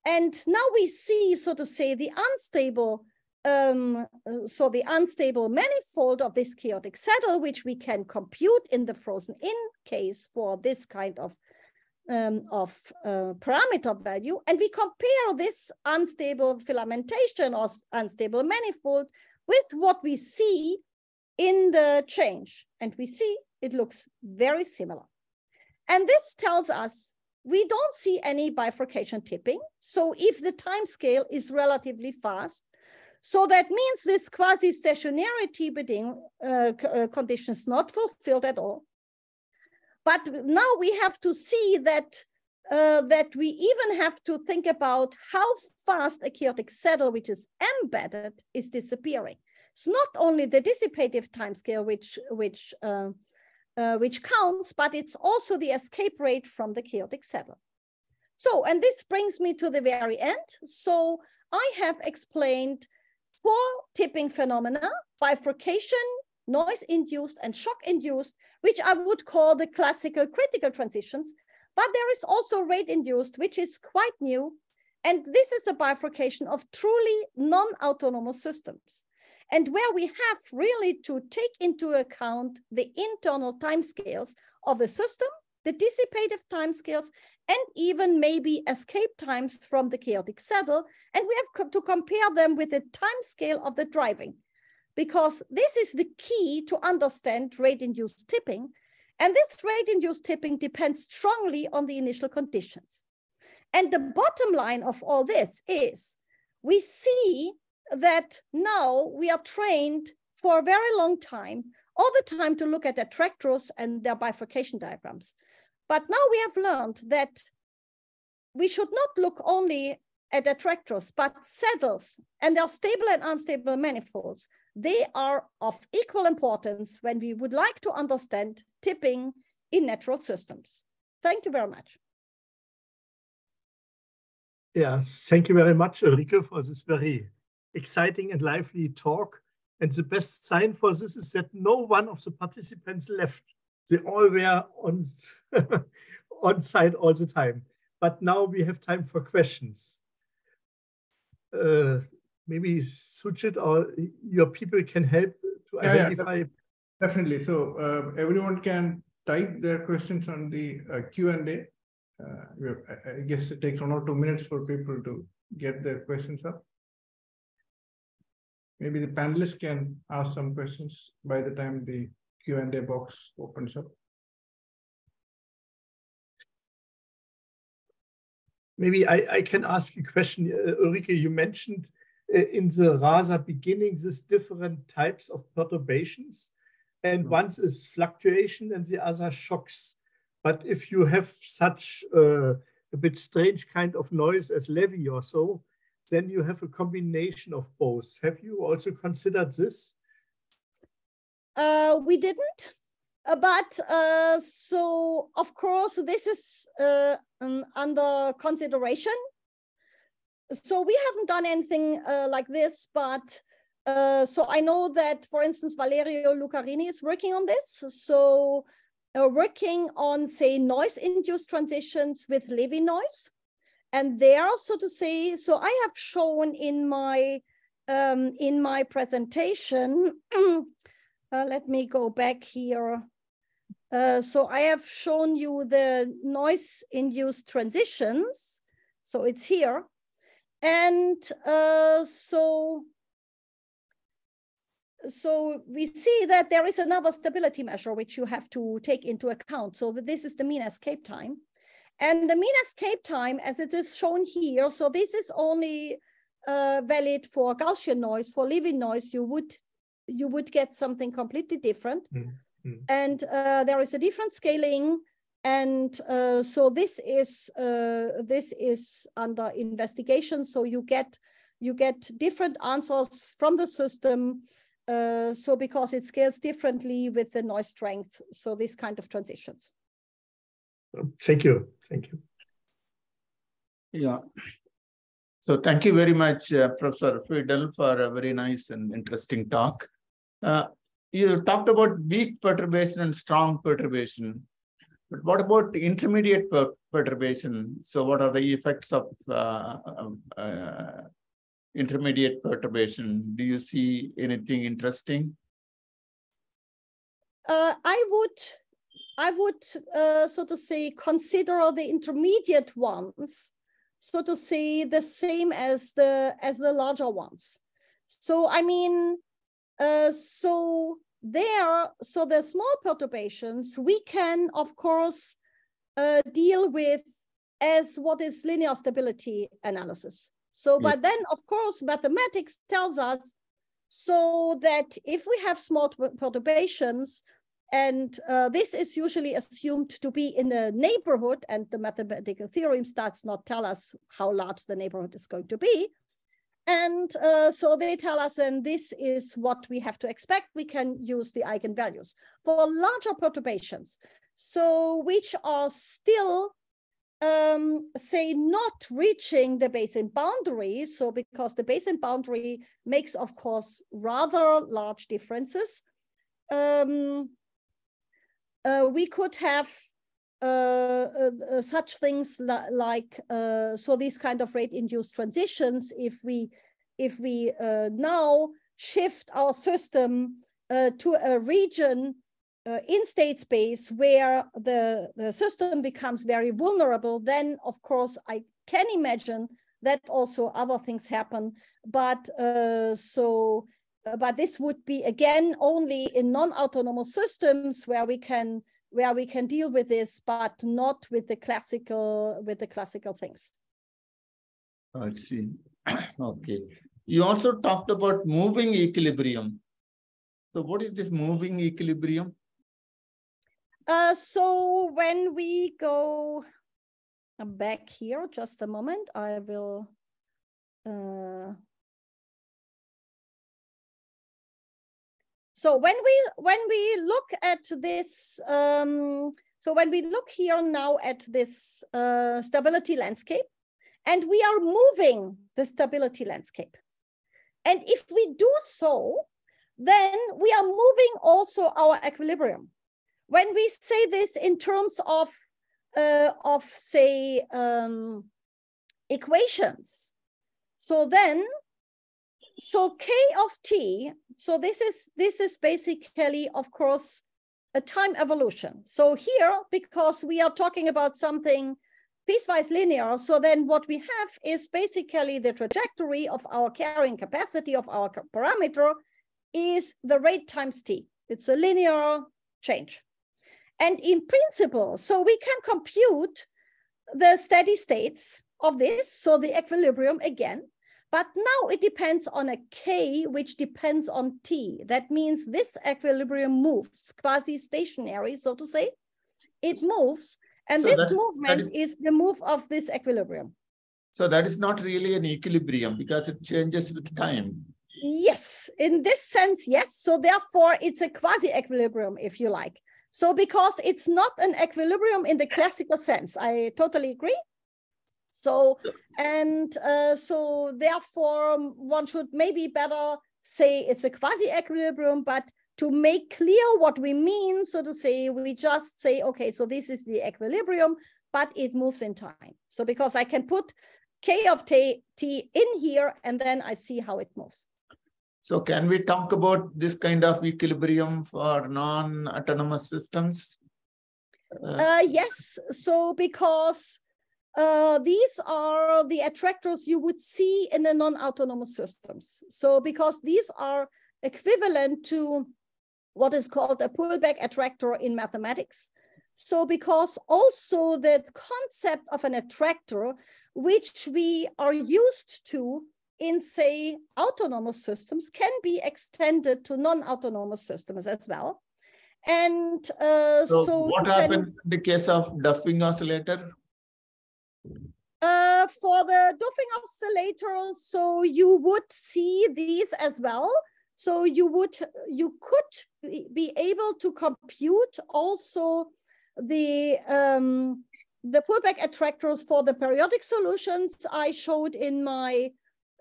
and now we see, so to say, the unstable, um, so the unstable manifold of this chaotic saddle, which we can compute in the frozen in case for this kind of um, of uh, parameter value, and we compare this unstable filamentation or unstable manifold with what we see in the change. And we see it looks very similar. And this tells us we don't see any bifurcation tipping. So if the time scale is relatively fast, so that means this quasi-stationary bidding uh, uh, conditions not fulfilled at all. But now we have to see that uh, that we even have to think about how fast a chaotic saddle, which is embedded, is disappearing. It's not only the dissipative timescale which which uh, uh, which counts, but it's also the escape rate from the chaotic saddle. So, and this brings me to the very end. So I have explained four tipping phenomena, bifurcation, noise-induced and shock-induced, which I would call the classical critical transitions. But there is also rate-induced, which is quite new. And this is a bifurcation of truly non-autonomous systems and where we have really to take into account the internal timescales of the system the dissipative timescales, and even maybe escape times from the chaotic saddle. And we have to compare them with the timescale of the driving, because this is the key to understand rate-induced tipping. And this rate-induced tipping depends strongly on the initial conditions. And the bottom line of all this is we see that now we are trained for a very long time, all the time to look at attractors and their bifurcation diagrams. But now we have learned that we should not look only at attractors, but saddles and their stable and unstable manifolds. They are of equal importance when we would like to understand tipping in natural systems. Thank you very much. Yeah, thank you very much, Ulrike, for this very exciting and lively talk. And the best sign for this is that no one of the participants left. They all were on, [laughs] on site all the time. But now we have time for questions. Uh, maybe Sujith or your people can help to yeah, identify. Yeah, definitely. So uh, everyone can type their questions on the uh, Q&A uh, I guess it takes one or two minutes for people to get their questions up. Maybe the panelists can ask some questions by the time the Q&A box opens up. Maybe I, I can ask a question. Uh, Ulrike, you mentioned uh, in the RASA beginning these different types of perturbations. And mm -hmm. one is fluctuation and the other shocks. But if you have such uh, a bit strange kind of noise as Levy or so, then you have a combination of both. Have you also considered this? Uh, we didn't, uh, but uh, so of course this is uh, under consideration. So we haven't done anything uh, like this, but uh, so I know that, for instance, Valerio Lucarini is working on this. So uh, working on, say, noise-induced transitions with Levy noise. And there, so to say, so I have shown in my um, in my presentation, [clears throat] uh, let me go back here. Uh, so I have shown you the noise-induced transitions. So it's here. And uh, so so we see that there is another stability measure which you have to take into account. So this is the mean escape time. And the mean escape time, as it is shown here, so this is only uh, valid for Gaussian noise. For Levy noise, you would you would get something completely different. Mm -hmm. And uh, there is a different scaling. And uh, so this is uh, this is under investigation. So you get you get different answers from the system uh, so because it scales differently with the noise strength. So this kind of transitions. Thank you. Thank you. Yeah. So thank you very much, uh, Professor Feudel, for a very nice and interesting talk. Uh, you talked about weak perturbation and strong perturbation. But what about intermediate per perturbation? So what are the effects of uh, um, uh intermediate perturbation. Do you see anything interesting? Uh, I would, I would, uh, so to say, consider the intermediate ones, so to say, the same as the as the larger ones. So I mean, uh, so there, so the small perturbations we can, of course, uh, deal with as what is linear stability analysis. So, but then of course, mathematics tells us so that if we have small perturbations, and uh, this is usually assumed to be in a neighborhood, and the mathematical theorem does not tell us how large the neighborhood is going to be. And uh, so they tell us, and this is what we have to expect. We can use the eigenvalues for larger perturbations, so which are still um, say not reaching the basin boundary. So because the basin boundary makes, of course, rather large differences, um, we could have uh, uh, uh such things li like, uh, so these kind of rate-induced transitions, if we, if we uh, now shift our system to a region uh, in state space where the, the system becomes very vulnerable, then of course I can imagine that also other things happen. But uh, so, uh, but this would be again only in non-autonomous systems where we can where we can deal with this, but not with the classical with the classical things. I see. [clears throat] okay. You also talked about moving equilibrium. So what is this moving equilibrium? Uh, so when we go back here, just a moment, I will. Uh, so when we when we look at this, um, so when we look here now at this uh, stability landscape, and we are moving the stability landscape, and if we do so, then we are moving also our equilibrium. When we say this in terms of uh, of say um, equations. So then, so k of t. So this is this is basically, of course, a time evolution. So here, because we are talking about something piecewise linear, so then what we have is basically the trajectory of our carrying capacity of our parameter is the rate times t. It's a linear change. And in principle, so we can compute the steady states of this, so the equilibrium again, but now it depends on a k, which depends on t. That means this equilibrium moves, quasi-stationary, so to say. It moves, and so this that, movement that is, is the move of this equilibrium. So that is not really an equilibrium because it changes with time. Yes, in this sense, yes. So therefore, it's a quasi-equilibrium, if you like. So because it's not an equilibrium in the classical sense, I totally agree. So, and uh, so therefore one should maybe better say it's a quasi-equilibrium, but to make clear what we mean, so to say, we just say, okay, so this is the equilibrium, but it moves in time. So because I can put k of t, t in here, and then I see how it moves. So can we talk about this kind of equilibrium for non-autonomous systems? Uh, uh, yes, so because uh, these are the attractors you would see in the non-autonomous systems. So because these are equivalent to what is called a pullback attractor in mathematics. So because also the concept of an attractor, which we are used to in, say, autonomous systems can be extended to non-autonomous systems as well. And uh, so, so, what happened in the case of Duffing oscillator? Uh, for the Duffing oscillator, so you would see these as well. So you would, you could be able to compute also the um, the pullback attractors for the periodic solutions I showed in my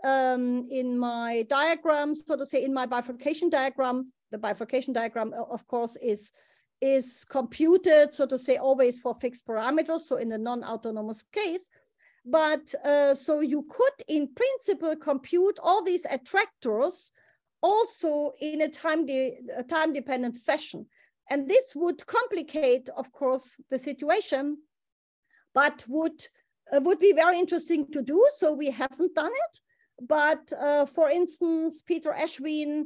um, in my diagram, so to say, in my bifurcation diagram, the bifurcation diagram, of course, is, is computed, so to say, always for fixed parameters, so in a non-autonomous case. But uh, so you could, in principle, compute all these attractors also in a time, de time dependent fashion. And this would complicate, of course, the situation, but would, uh, would be very interesting to do. So we haven't done it. But uh, for instance, Peter Ashwin,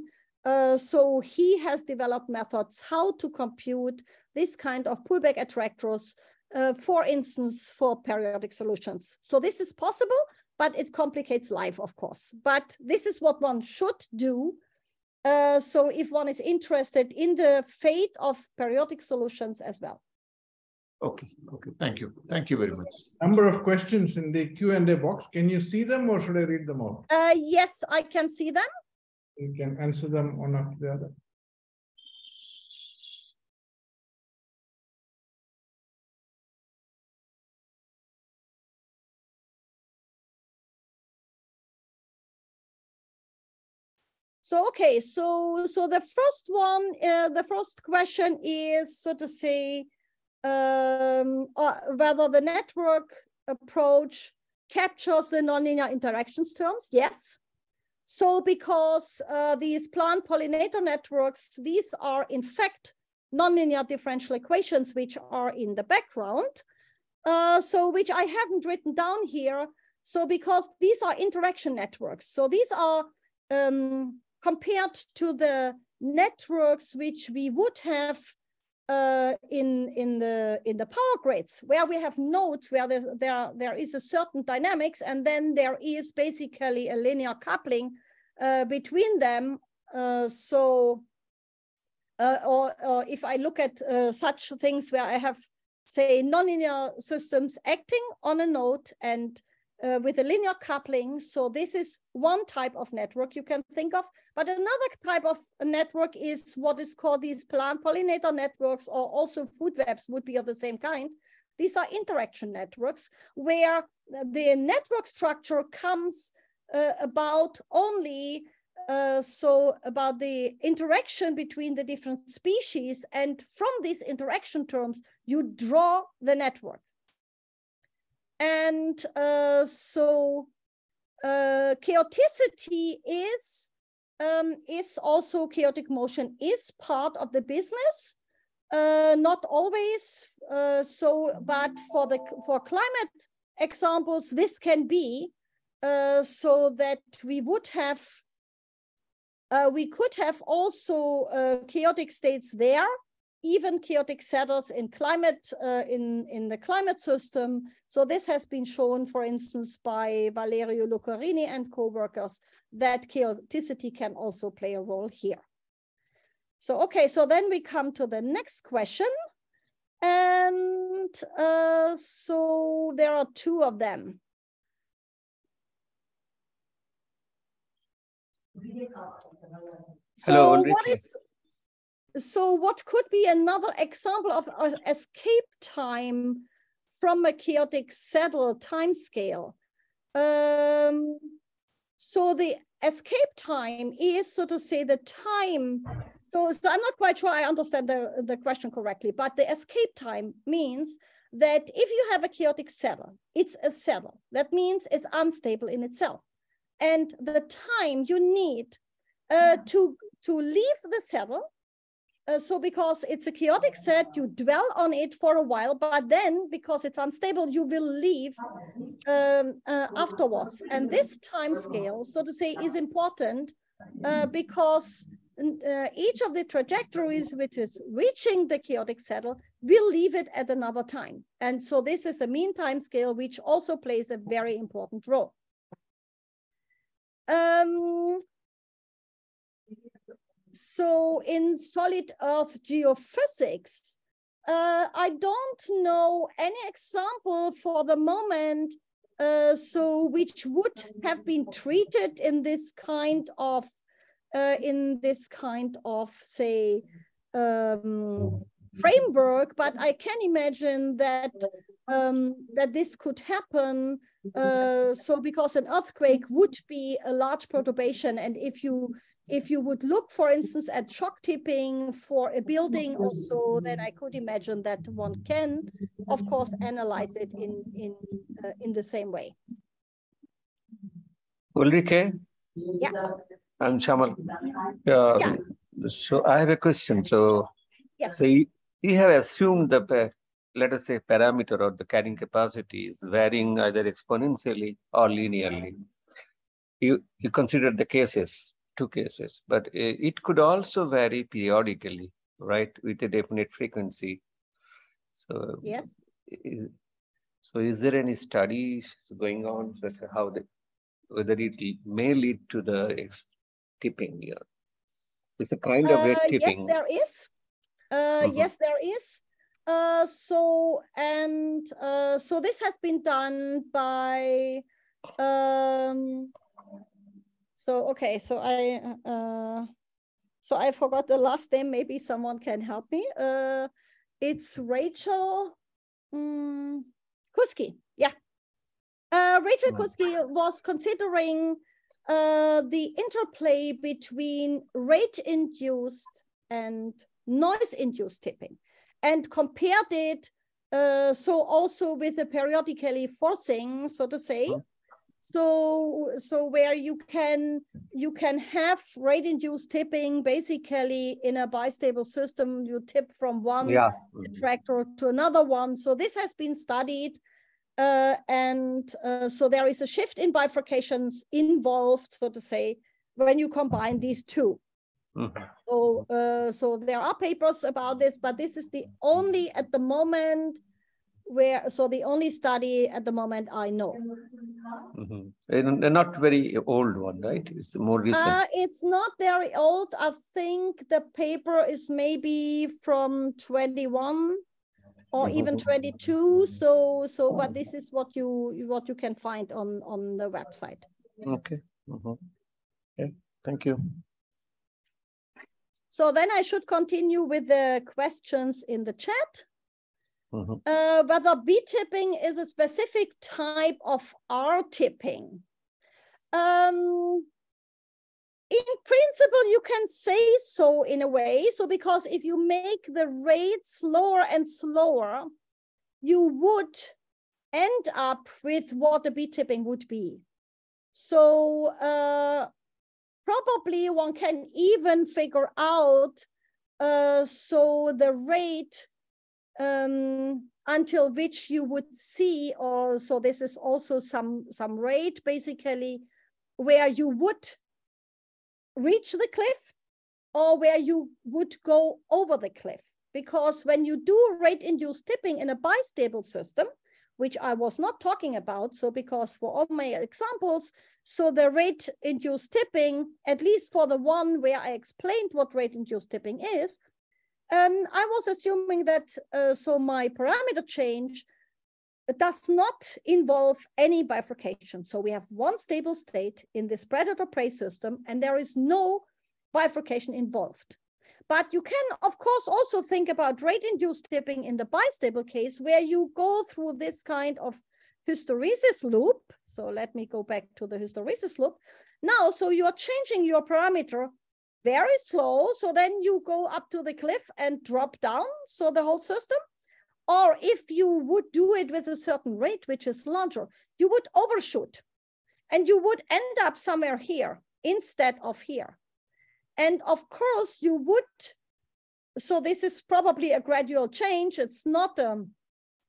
uh, so he has developed methods how to compute this kind of pullback attractors, uh, for instance, for periodic solutions. So this is possible, but it complicates life, of course. But this is what one should do. Uh, so if one is interested in the fate of periodic solutions as well. Okay, okay, thank you. Thank you very much. Number of questions in the Q&A box. Can you see them or should I read them out? Uh, yes, I can see them. You can answer them one after the other. So okay, so so the first one, uh, the first question is so to say, um, whether the network approach captures the nonlinear interactions terms, yes. So because uh, these plant pollinator networks, these are in fact nonlinear differential equations, which are in the background. Uh, so which I haven't written down here. So because these are interaction networks. So these are um, compared to the networks which we would have uh, in in the in the power grids where we have nodes where there there there is a certain dynamics and then there is basically a linear coupling uh, between them. Uh, so uh, or, or if I look at uh, such things where I have say nonlinear systems acting on a node and uh, with a linear coupling. So this is one type of network you can think of. But another type of network is what is called these plant pollinator networks or also food webs would be of the same kind. These are interaction networks where the network structure comes uh, about only uh, so about the interaction between the different species and from these interaction terms you draw the network and uh, so uh, chaoticity is um, is also chaotic motion is part of the business. Uh, not always uh, so, but for the for climate examples, this can be uh, so that we would have uh, we could have also chaotic states there even chaotic saddles in climate uh, in in the climate system. So this has been shown, for instance, by Valerio Lucarini and co-workers that chaoticity can also play a role here. So okay, so then we come to the next question, and uh, so there are two of them. Hello, so what is so what could be another example of escape time from a chaotic saddle time scale? Um, so the escape time is, so to say, the time. So, so I'm not quite sure I understand the, the question correctly, but the escape time means that if you have a chaotic saddle, it's a saddle. That means it's unstable in itself. And the time you need uh, to, to leave the saddle uh, so because it's a chaotic set, you dwell on it for a while, but then because it's unstable, you will leave um, uh, afterwards. And this time scale, so to say, is important uh, because uh, each of the trajectories which is reaching the chaotic saddle will leave it at another time. And so this is a mean time scale, which also plays a very important role. Um, so in solid earth geophysics, uh, I don't know any example for the moment uh, so which would have been treated in this kind of uh, in this kind of say um, framework but I can imagine that um, that this could happen uh, so because an earthquake would be a large perturbation and if you if you would look, for instance, at shock tipping for a building also, then I could imagine that one can, of course, analyze it in in uh, in the same way. Ulrike? Yeah. I'm Shamal. Uh, yeah. So I have a question. So, yes. so you, you have assumed the, let us say, parameter or the carrying capacity is varying either exponentially or linearly. You, you consider the cases two cases, but it could also vary periodically, right, with a definite frequency. So yes. Is, so is there any studies going on such how the whether it may lead to the tipping here? It's a kind of red uh, tipping. Yes, there is. Uh, mm -hmm. Yes, there is. Uh, so and uh, so this has been done by um, so, okay, so I, uh, so I forgot the last name. Maybe someone can help me. Uh, it's Rachel um, Kuske. Yeah. Uh, Rachel Kuske was considering uh, the interplay between rate-induced and noise-induced tipping and compared it uh, so also with a periodically forcing, so to say, so so where you can you can have rate induced tipping basically in a bistable system you tip from one Yeah. attractor to another one so this has been studied uh, and uh, so there is a shift in bifurcations involved so to say when you combine these two Mhm. so uh, so there are papers about this but this is the only at the moment where so the only study at the moment i know Mhm. And not very old one, right? It's more recent. Uh, it's not very old. I think the paper is maybe from 21 or even Mhm. 22. So, so, but this is what you what you can find on on the website. Okay. Mhm. Okay, thank you. So then I should continue with the questions in the chat. Mhm. Uh, whether B tipping is a specific type of R tipping. Um, in principle, you can say so in a way. So because if you make the rate slower and slower, you would end up with what a B tipping would be. So uh, probably one can even figure out uh, so the rate um, until which you would see, or so this is also some some rate basically where you would reach the cliff or where you would go over the cliff. Because when you do rate induced tipping in a bistable system, which I was not talking about, so because for all my examples, so the rate induced tipping, at least for the one where I explained what rate induced tipping is, um, I was assuming that uh, so my parameter change does not involve any bifurcation. So we have one stable state in this predator prey system, and there is no bifurcation involved. But you can, of course, also think about rate induced tipping in the bistable case where you go through this kind of hysteresis loop. So let me go back to the hysteresis loop. Now, so you are changing your parameter very slow. So then you go up to the cliff and drop down. So the whole system. Or if you would do it with a certain rate, which is larger, you would overshoot and you would end up somewhere here instead of here. And of course, you would. So this is probably a gradual change. It's not a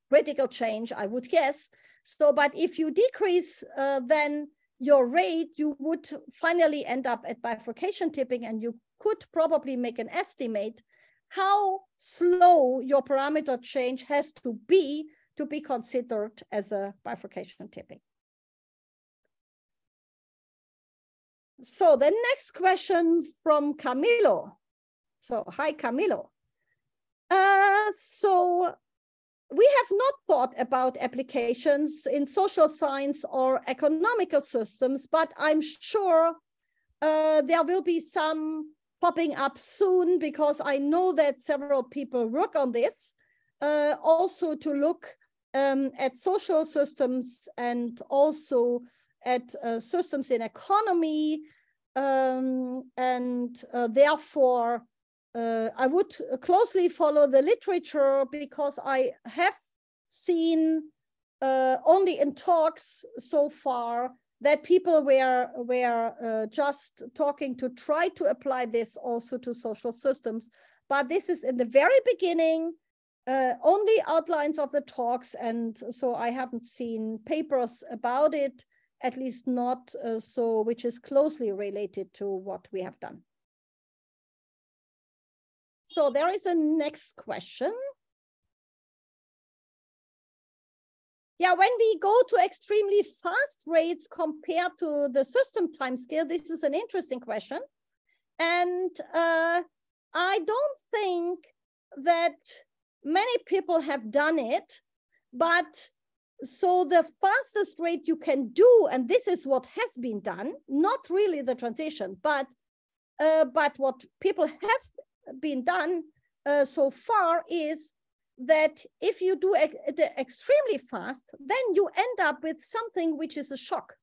critical change, I would guess. So, but if you decrease, uh, then your rate, you would finally end up at bifurcation tipping and you could probably make an estimate how slow your parameter change has to be to be considered as a bifurcation tipping. So the next question from Camilo. So hi, Camilo. Uh, so we have not thought about applications in social science or economical systems, but I'm sure uh, there will be some popping up soon because I know that several people work on this. Uh, also to look um, at social systems and also at uh, systems in economy. Um, and uh, therefore, uh, I would closely follow the literature because I have seen uh, only in talks so far that people were were uh, just talking to try to apply this also to social systems. But this is in the very beginning, uh, only outlines of the talks, and so I haven't seen papers about it, at least not uh, so, which is closely related to what we have done. So there is a next question. Yeah, when we go to extremely fast rates compared to the system time scale, this is an interesting question. And uh, I don't think that many people have done it, but so the fastest rate you can do, and this is what has been done, not really the transition, but uh, but what people have been done uh, so far is that if you do it extremely fast, then you end up with something which is a shock.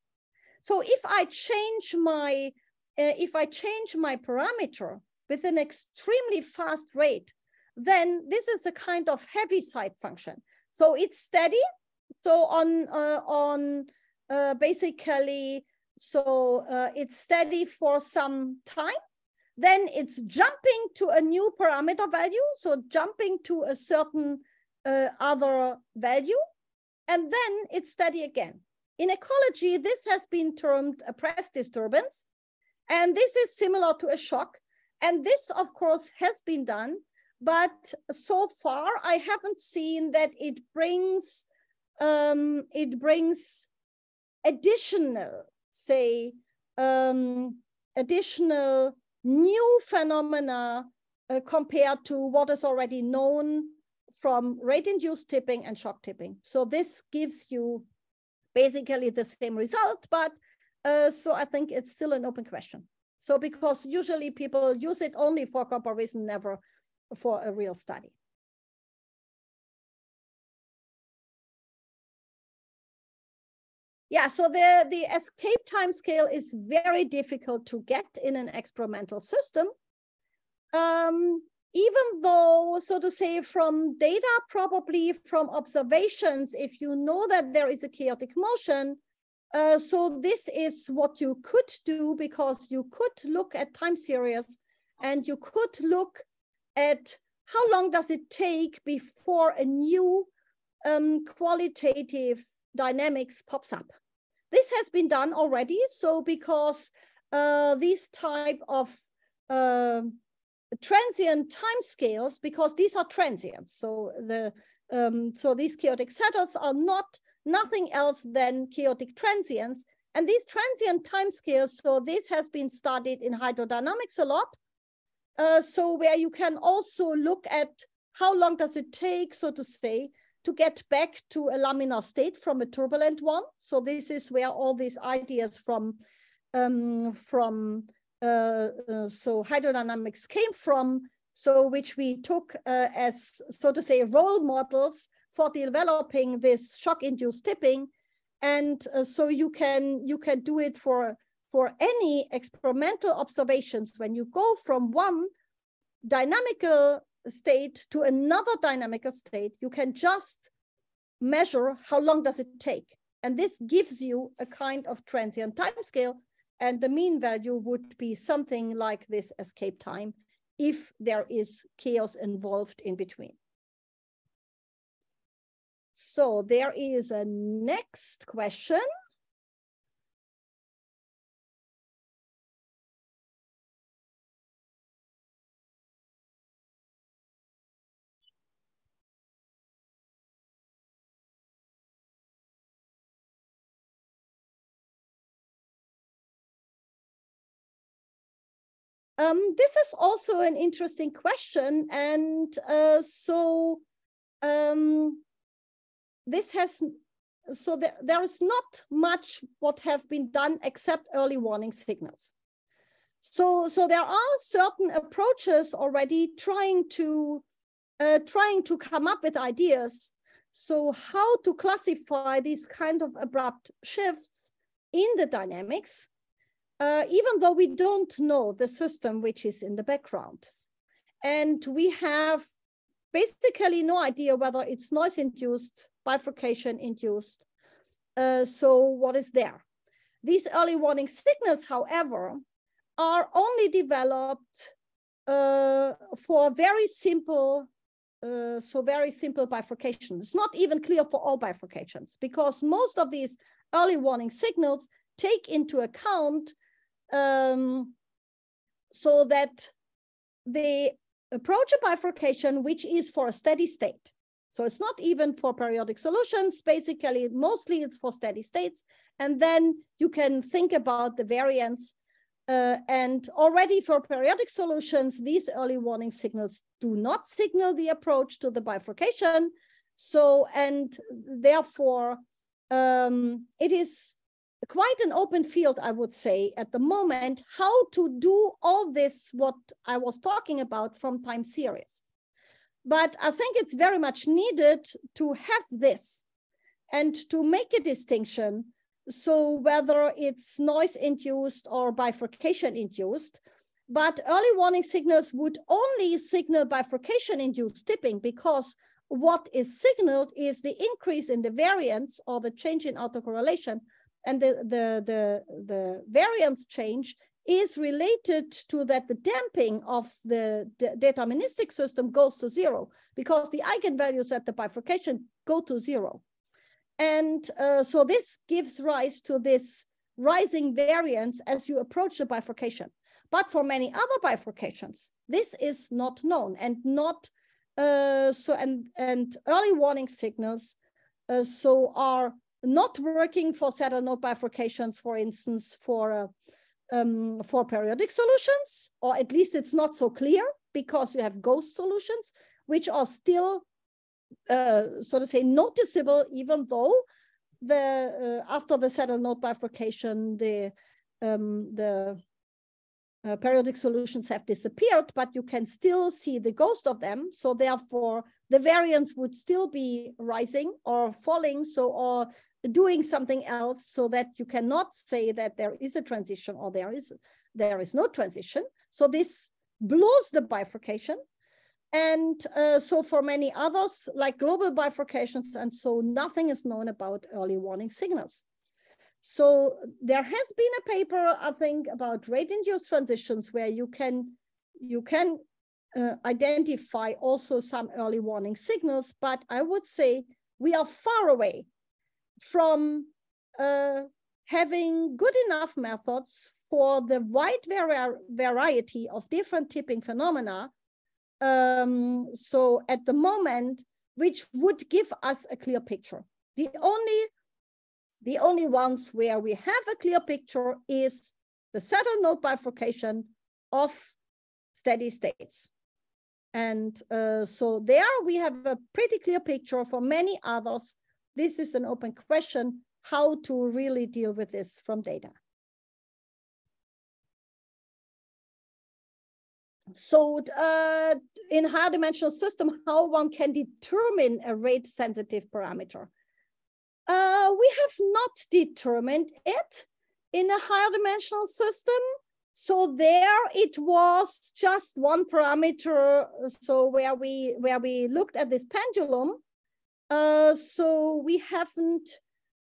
So if I change my, uh, if I change my parameter with an extremely fast rate, then this is a kind of Heaviside function. So it's steady. So on, uh, on, uh, basically, so uh, it's steady for some time. Then it's jumping to a new parameter value, so jumping to a certain uh, other value, and then it's steady again. In ecology, this has been termed a press disturbance, and this is similar to a shock. And this, of course, has been done, but so far I haven't seen that it brings um, it brings additional, say, um, additional new phenomena uh, compared to what is already known from rate-induced tipping and shock tipping. So this gives you basically the same result, but uh, so I think it's still an open question. So because usually people use it only for comparison, never for a real study. Yeah, so the, the escape time scale is very difficult to get in an experimental system. Um, even though, so to say, from data, probably from observations, if you know that there is a chaotic motion, uh, so this is what you could do because you could look at time series and you could look at how long does it take before a new um, qualitative dynamics pops up. This has been done already. So because uh, these type of uh, transient time scales, because these are transient. So the um, so these chaotic saddles are not nothing else than chaotic transients. And these transient time scales, so this has been studied in hydrodynamics a lot. Uh, so where you can also look at how long does it take, so to say, to get back to a laminar state from a turbulent one. So this is where all these ideas from um, from uh, uh, so hydrodynamics came from. So which we took uh, as so to say role models for developing this shock-induced tipping, and uh, so you can you can do it for for any experimental observations when you go from one dynamical state to another dynamical state, you can just measure how long does it take. And this gives you a kind of transient time scale. And the mean value would be something like this escape time if there is chaos involved in between. So there is a next question. Um, this is also an interesting question. And uh, so um, this has, so there, there is not much what have been done except early warning signals. So, so there are certain approaches already trying to, uh, trying to come up with ideas. So how to classify these kind of abrupt shifts in the dynamics uh, even though we don't know the system which is in the background. And we have basically no idea whether it's noise induced, bifurcation induced. Uh, so what is there? These early warning signals, however, are only developed uh, for very simple, uh, so very simple bifurcation. It's not even clear for all bifurcations because most of these early warning signals take into account um, so that they approach a bifurcation which is for a steady state. So it's not even for periodic solutions. Basically, mostly it's for steady states. And then you can think about the variance. Uh, and already for periodic solutions, these early warning signals do not signal the approach to the bifurcation. So, and therefore, um, it is quite an open field, I would say, at the moment, how to do all this, what I was talking about from time series. But I think it's very much needed to have this and to make a distinction. So whether it's noise induced or bifurcation induced, but early warning signals would only signal bifurcation induced tipping because what is signaled is the increase in the variance or the change in autocorrelation and the, the, the, the variance change is related to that the damping of the deterministic system goes to zero because the eigenvalues at the bifurcation go to zero. And uh, so this gives rise to this rising variance as you approach the bifurcation. But for many other bifurcations, this is not known and not uh, so and and early warning signals uh, so are not working for saddle node bifurcations, for instance, for uh, um, for periodic solutions, or at least it's not so clear because you have ghost solutions, which are still, uh, so to say, noticeable, even though the uh, after the saddle node bifurcation, the um, the uh, periodic solutions have disappeared, but you can still see the ghost of them. So therefore, the variance would still be rising or falling. So or doing something else so that you cannot say that there is a transition or there is there is no transition. So this blows the bifurcation. And uh, so for many others, like global bifurcations, and so nothing is known about early warning signals. So there has been a paper, I think, about rate-induced transitions where you can you can uh, identify also some early warning signals, but I would say we are far away from uh, having good enough methods for the wide vari variety of different tipping phenomena. Um, so at the moment, which would give us a clear picture. The only, the only ones where we have a clear picture is the saddle node bifurcation of steady states. And uh, so there we have a pretty clear picture for many others this is an open question, how to really deal with this from data. So uh, in higher dimensional system, how one can determine a rate sensitive parameter. Uh, we have not determined it in a higher dimensional system. So there it was just one parameter. So where we where we looked at this pendulum uh, so we haven't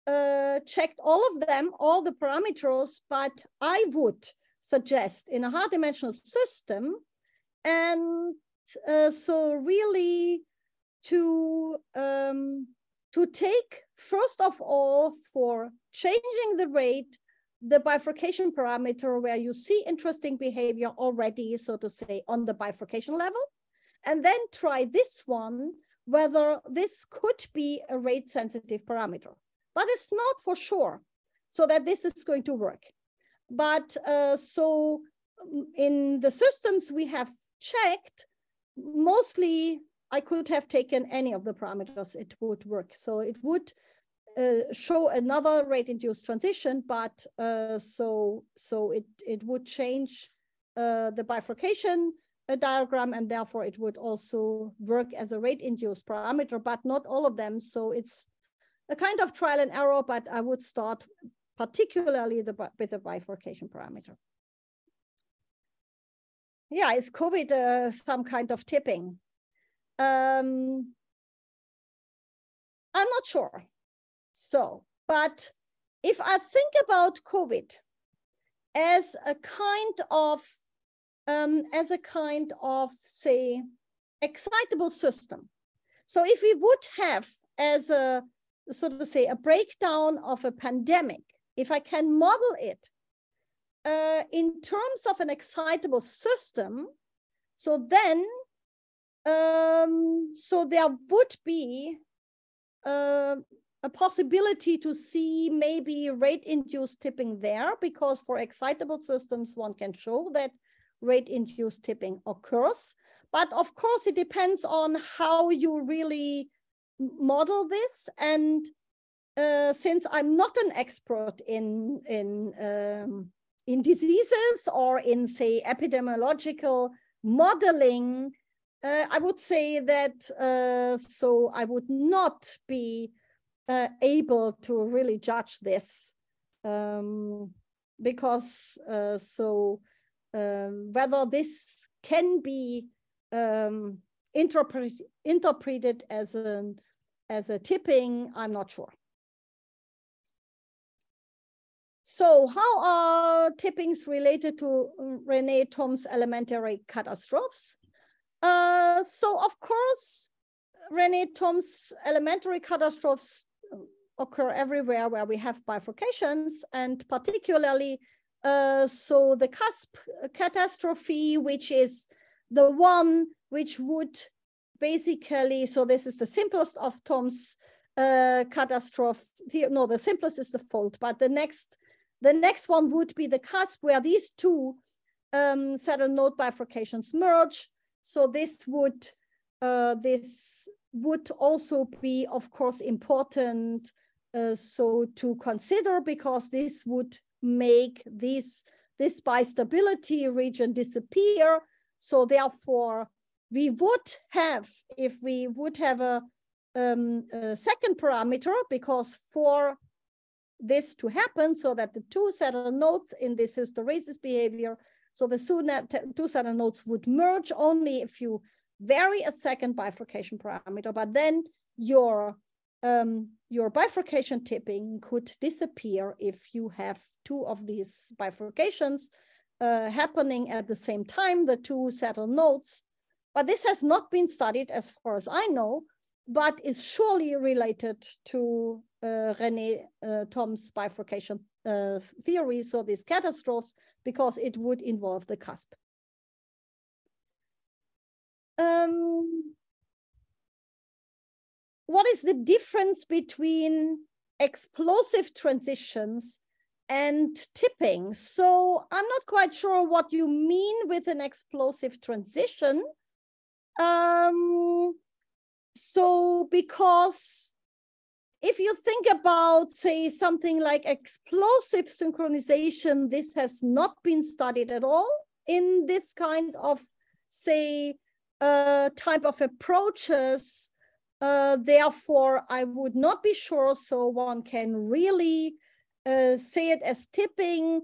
uh, checked all of them, all the parameters, but I would suggest in a high dimensional system, and uh, so really to um, to take first of all for changing the rate the bifurcation parameter where you see interesting behavior already so to say on the bifurcation level and then try this one whether this could be a rate sensitive parameter, but it's not for sure so that this is going to work. But uh, so um, in the systems we have checked, mostly I could have taken any of the parameters, it would work. So it would uh, show another rate induced transition, but uh, so, so it, it would change uh, the bifurcation a diagram and therefore it would also work as a rate induced parameter, but not all of them. So it's a kind of trial and error, but I would start particularly the, with the bifurcation parameter. Yeah, is COVID uh, some kind of tipping? Um, I'm not sure. So, but if I think about COVID as a kind of um, as a kind of, say, excitable system. So if we would have as a, so to say, a breakdown of a pandemic, if I can model it uh, in terms of an excitable system, so then, um, so there would be uh, a possibility to see maybe rate induced tipping there because for excitable systems, one can show that rate-induced tipping occurs. But of course, it depends on how you really model this. And uh, since I'm not an expert in, in, um, in diseases or in, say, epidemiological modeling, uh, I would say that uh, so I would not be uh, able to really judge this um, because uh, so um, whether this can be um, interpret, interpreted as an as a tipping, I'm not sure. So how are tippings related to Rene Thom's elementary catastrophes? Uh, so of course, Rene Thom's elementary catastrophes occur everywhere where we have bifurcations and particularly uh, so the cusp catastrophe, which is the one which would basically, so this is the simplest of Thom's uh, catastrophe. No, the simplest is the fold, but the next, the next one would be the cusp where these two um, saddle node bifurcations merge. So this would, uh, this would also be, of course, important uh, so to consider because this would make this this bistability region disappear. So therefore, we would have, if we would have a, um, a second parameter, because for this to happen, so that the two saddle nodes in this hysteresis behavior, so the two saddle nodes would merge only if you vary a second bifurcation parameter, but then your um, your bifurcation tipping could disappear if you have two of these bifurcations uh, happening at the same time, the two saddle nodes. But this has not been studied as far as I know, but is surely related to uh, Rene uh, Thom's bifurcation uh, theory, so these catastrophes, because it would involve the cusp. Um, what is the difference between explosive transitions and tipping. So I'm not quite sure what you mean with an explosive transition. Um, so because if you think about, say, something like explosive synchronization, this has not been studied at all in this kind of, say, uh, type of approaches. Uh, therefore, I would not be sure. So one can really uh, say it as tipping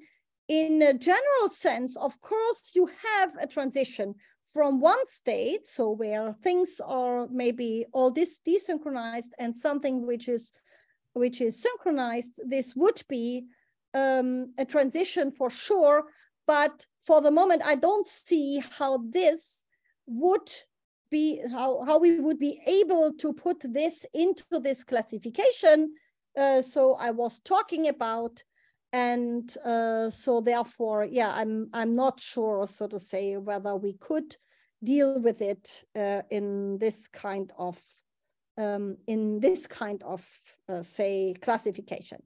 in a general sense. Of course, you have a transition from one state, so where things are maybe all this desynchronized and something which is which is synchronized, this would be um, a transition for sure. But for the moment, I don't see how this would be how, how we would be able to put this into this classification. Uh, so I was talking about, and uh, so therefore, yeah, I'm I'm not sure, so to say, whether we could deal with it uh, in this kind of um, in this kind of uh, say classification.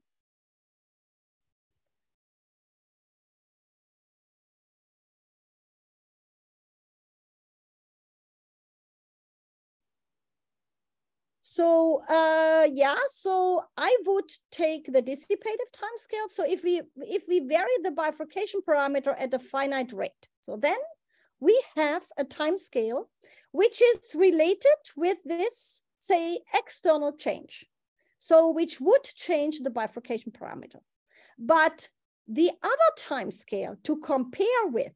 So uh, yeah, so I would take the dissipative time scale. So if we if we vary the bifurcation parameter at a finite rate, so then we have a time scale which is related with this, say, external change. So which would change the bifurcation parameter. But the other time scale to compare with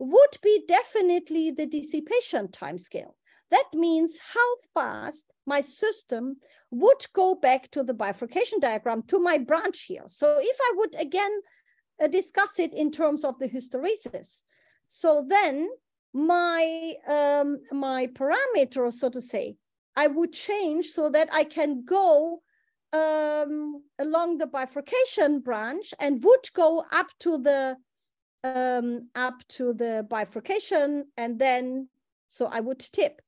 would be definitely the dissipation time scale. That means how fast my system would go back to the bifurcation diagram to my branch here. So if I would again uh, discuss it in terms of the hysteresis, so then my, um, my parameter, so to say, I would change so that I can go um, along the bifurcation branch and would go up to the um, up to the bifurcation and then so I would tip.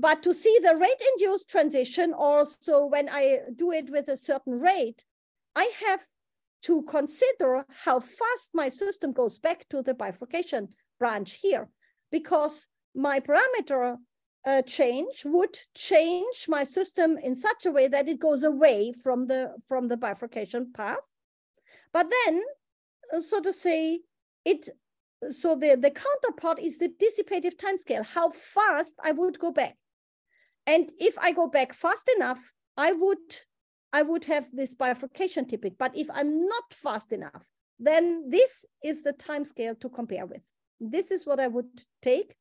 But to see the rate induced transition also when I do it with a certain rate, I have to consider how fast my system goes back to the bifurcation branch here, because my parameter uh, change would change my system in such a way that it goes away from the from the bifurcation path. But then, uh, so to say, it so the, the counterpart is the dissipative timescale, how fast I would go back. And if I go back fast enough, I would I would have this bifurcation tipping. But if I'm not fast enough, then this is the time scale to compare with. This is what I would take.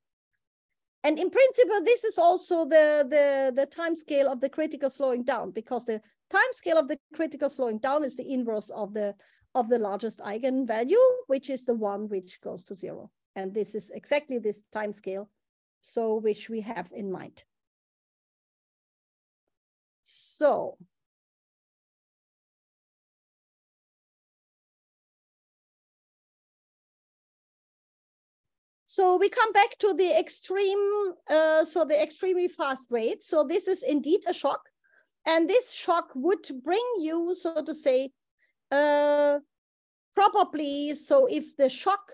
And in principle, this is also the, the, the time scale of the critical slowing down because the time scale of the critical slowing down is the inverse of the, of the largest eigenvalue, which is the one which goes to zero. And this is exactly this time scale, so which we have in mind. So So we come back to the extreme, uh, so the extremely fast rate. So this is indeed a shock. And this shock would bring you, so to say, uh, probably, so if the shock,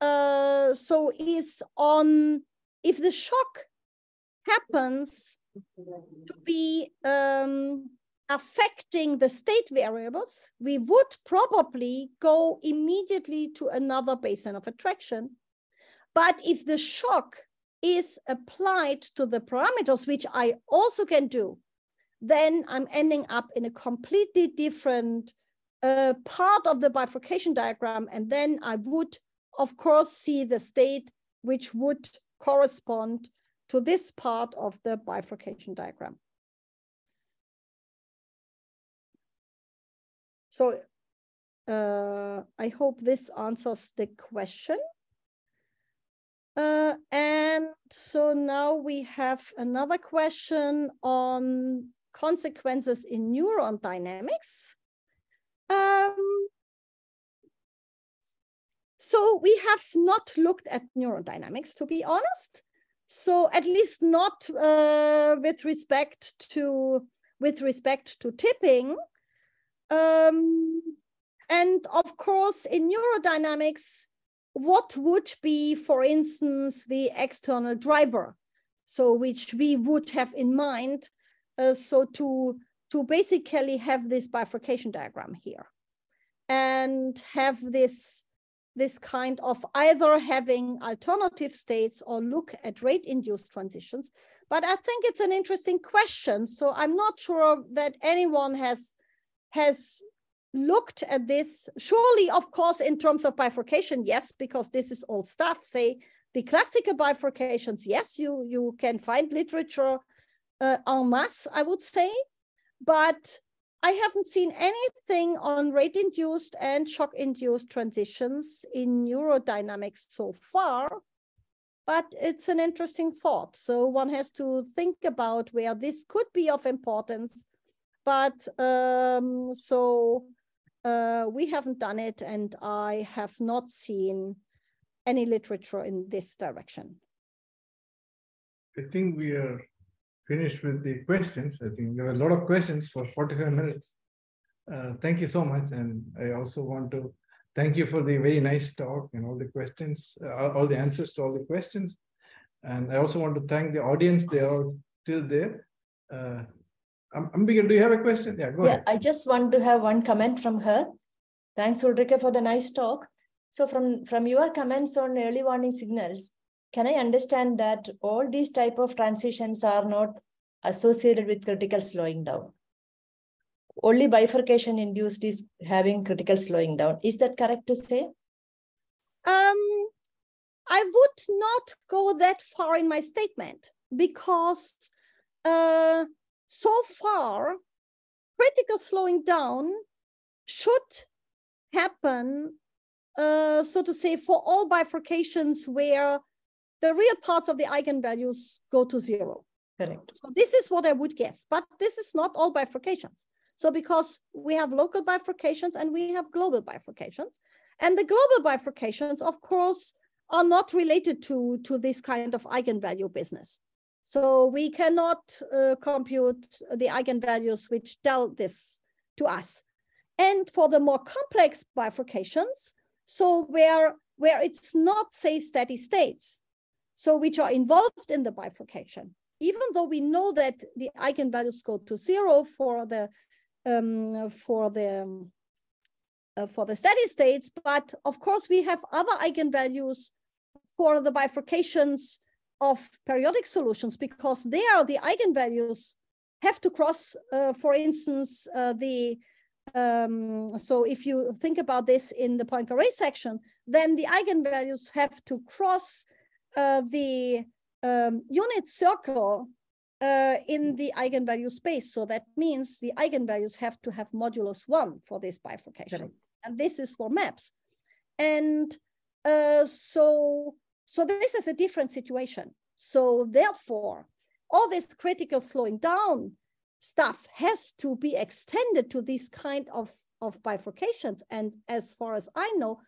uh, so is on, if the shock happens to be um, affecting the state variables, we would probably go immediately to another basin of attraction but if the shock is applied to the parameters, which I also can do, then I'm ending up in a completely different uh, part of the bifurcation diagram. And then I would, of course, see the state which would correspond to this part of the bifurcation diagram. So uh, I hope this answers the question. Uh, and so now we have another question on consequences in neuron dynamics. Um, so we have not looked at neuron dynamics, to be honest. So at least not uh, with respect to with respect to tipping. Um, and of course, in neurodynamics, what would be, for instance, the external driver? So which we would have in mind. Uh, so to, to basically have this bifurcation diagram here and have this, this kind of either having alternative states or look at rate induced transitions. But I think it's an interesting question. So I'm not sure that anyone has, has looked at this, surely, of course, in terms of bifurcation, yes, because this is old stuff. Say the classical bifurcations, yes, you, you can find literature uh, en masse, I would say, but I haven't seen anything on rate-induced and shock-induced transitions in neurodynamics so far, but it's an interesting thought. So one has to think about where this could be of importance. But um, so uh, we haven't done it, and I have not seen any literature in this direction. I think we are finished with the questions. I think there were a lot of questions for 45 minutes. Uh, thank you so much. And I also want to thank you for the very nice talk and all the questions, uh, all the answers to all the questions. And I also want to thank the audience. They are still there. Uh, Ambika, do you have a question? Yeah, go yeah, ahead. I just want to have one comment from her. Thanks, Ulrike, for the nice talk. So from, from your comments on early warning signals, can I understand that all these type of transitions are not associated with critical slowing down? Only bifurcation induced is having critical slowing down. Is that correct to say? Um, I would not go that far in my statement because uh, so far, critical slowing down should happen, uh, so to say, for all bifurcations where the real parts of the eigenvalues go to zero. Correct. So this is what I would guess, but this is not all bifurcations. So because we have local bifurcations and we have global bifurcations, and the global bifurcations, of course, are not related to, to this kind of eigenvalue business. So we cannot uh, compute the eigenvalues which tell this to us. And for the more complex bifurcations, so where, where it's not, say, steady states, so which are involved in the bifurcation, even though we know that the eigenvalues go to zero for the um, for the uh, for the steady states, but of course we have other eigenvalues for the bifurcations of periodic solutions because there the eigenvalues have to cross, uh, for instance, uh, the, um, so if you think about this in the Poincare section, then the eigenvalues have to cross uh, the um, unit circle uh, in the eigenvalue space. So that means the eigenvalues have to have modulus one for this bifurcation. and this is for maps. And uh, so, so this is a different situation. So therefore, all this critical slowing down stuff has to be extended to these kind of, of bifurcations. And as far as I know,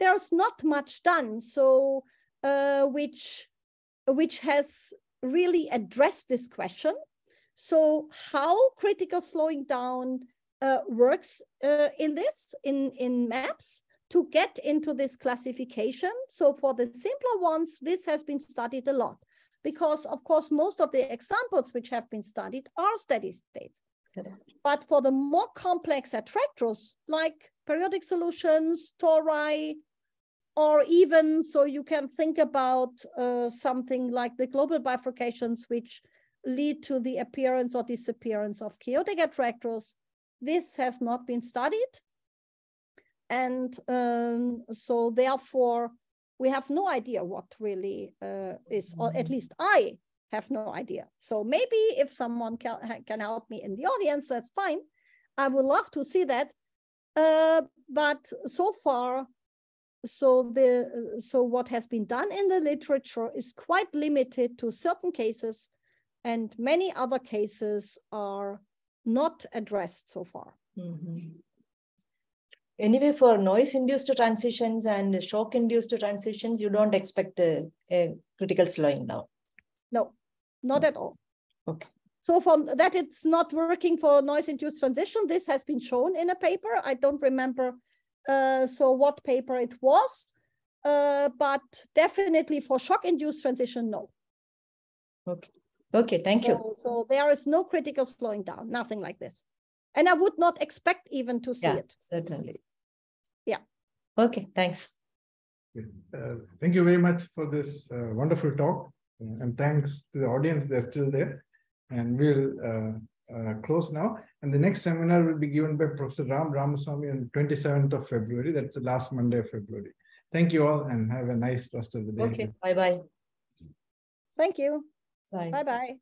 there's not much done. So which, which has really addressed this question. So how critical slowing down uh, works uh, in this, in, in maps, to get into this classification. So for the simpler ones, this has been studied a lot because of course, most of the examples which have been studied are steady states. But for the more complex attractors, like periodic solutions, tori, or even so you can think about uh, something like the global bifurcations, which lead to the appearance or disappearance of chaotic attractors. This has not been studied. And um, so therefore, we have no idea what really uh, is, or at least I have no idea. So maybe if someone can, can help me in the audience, that's fine. I would love to see that. Uh, but so far, so the so what has been done in the literature is quite limited to certain cases, and many other cases are not addressed so far. Mm -hmm. Anyway, for noise-induced transitions and shock-induced transitions, you don't expect a, a, critical slowing down. No, not at all. Okay. So from that, it's not working for noise-induced transition. This has been shown in a paper. I don't remember uh, so what paper it was, uh, but definitely for shock-induced transition, no. Okay. Okay, thank so, you. So there is no critical slowing down, nothing like this. And I would not expect even to see yeah, it. Certainly. Yeah. Okay, thanks. Uh, thank you very much for this uh, wonderful talk. Uh, and thanks to the audience, they're still there. And we'll uh, uh, close now. And the next seminar will be given by Professor Ram Ramaswamy on 27th of February. That's the last Monday of February. Thank you all and have a nice rest of the day. Okay, bye-bye. Thank you. Bye. Bye-bye.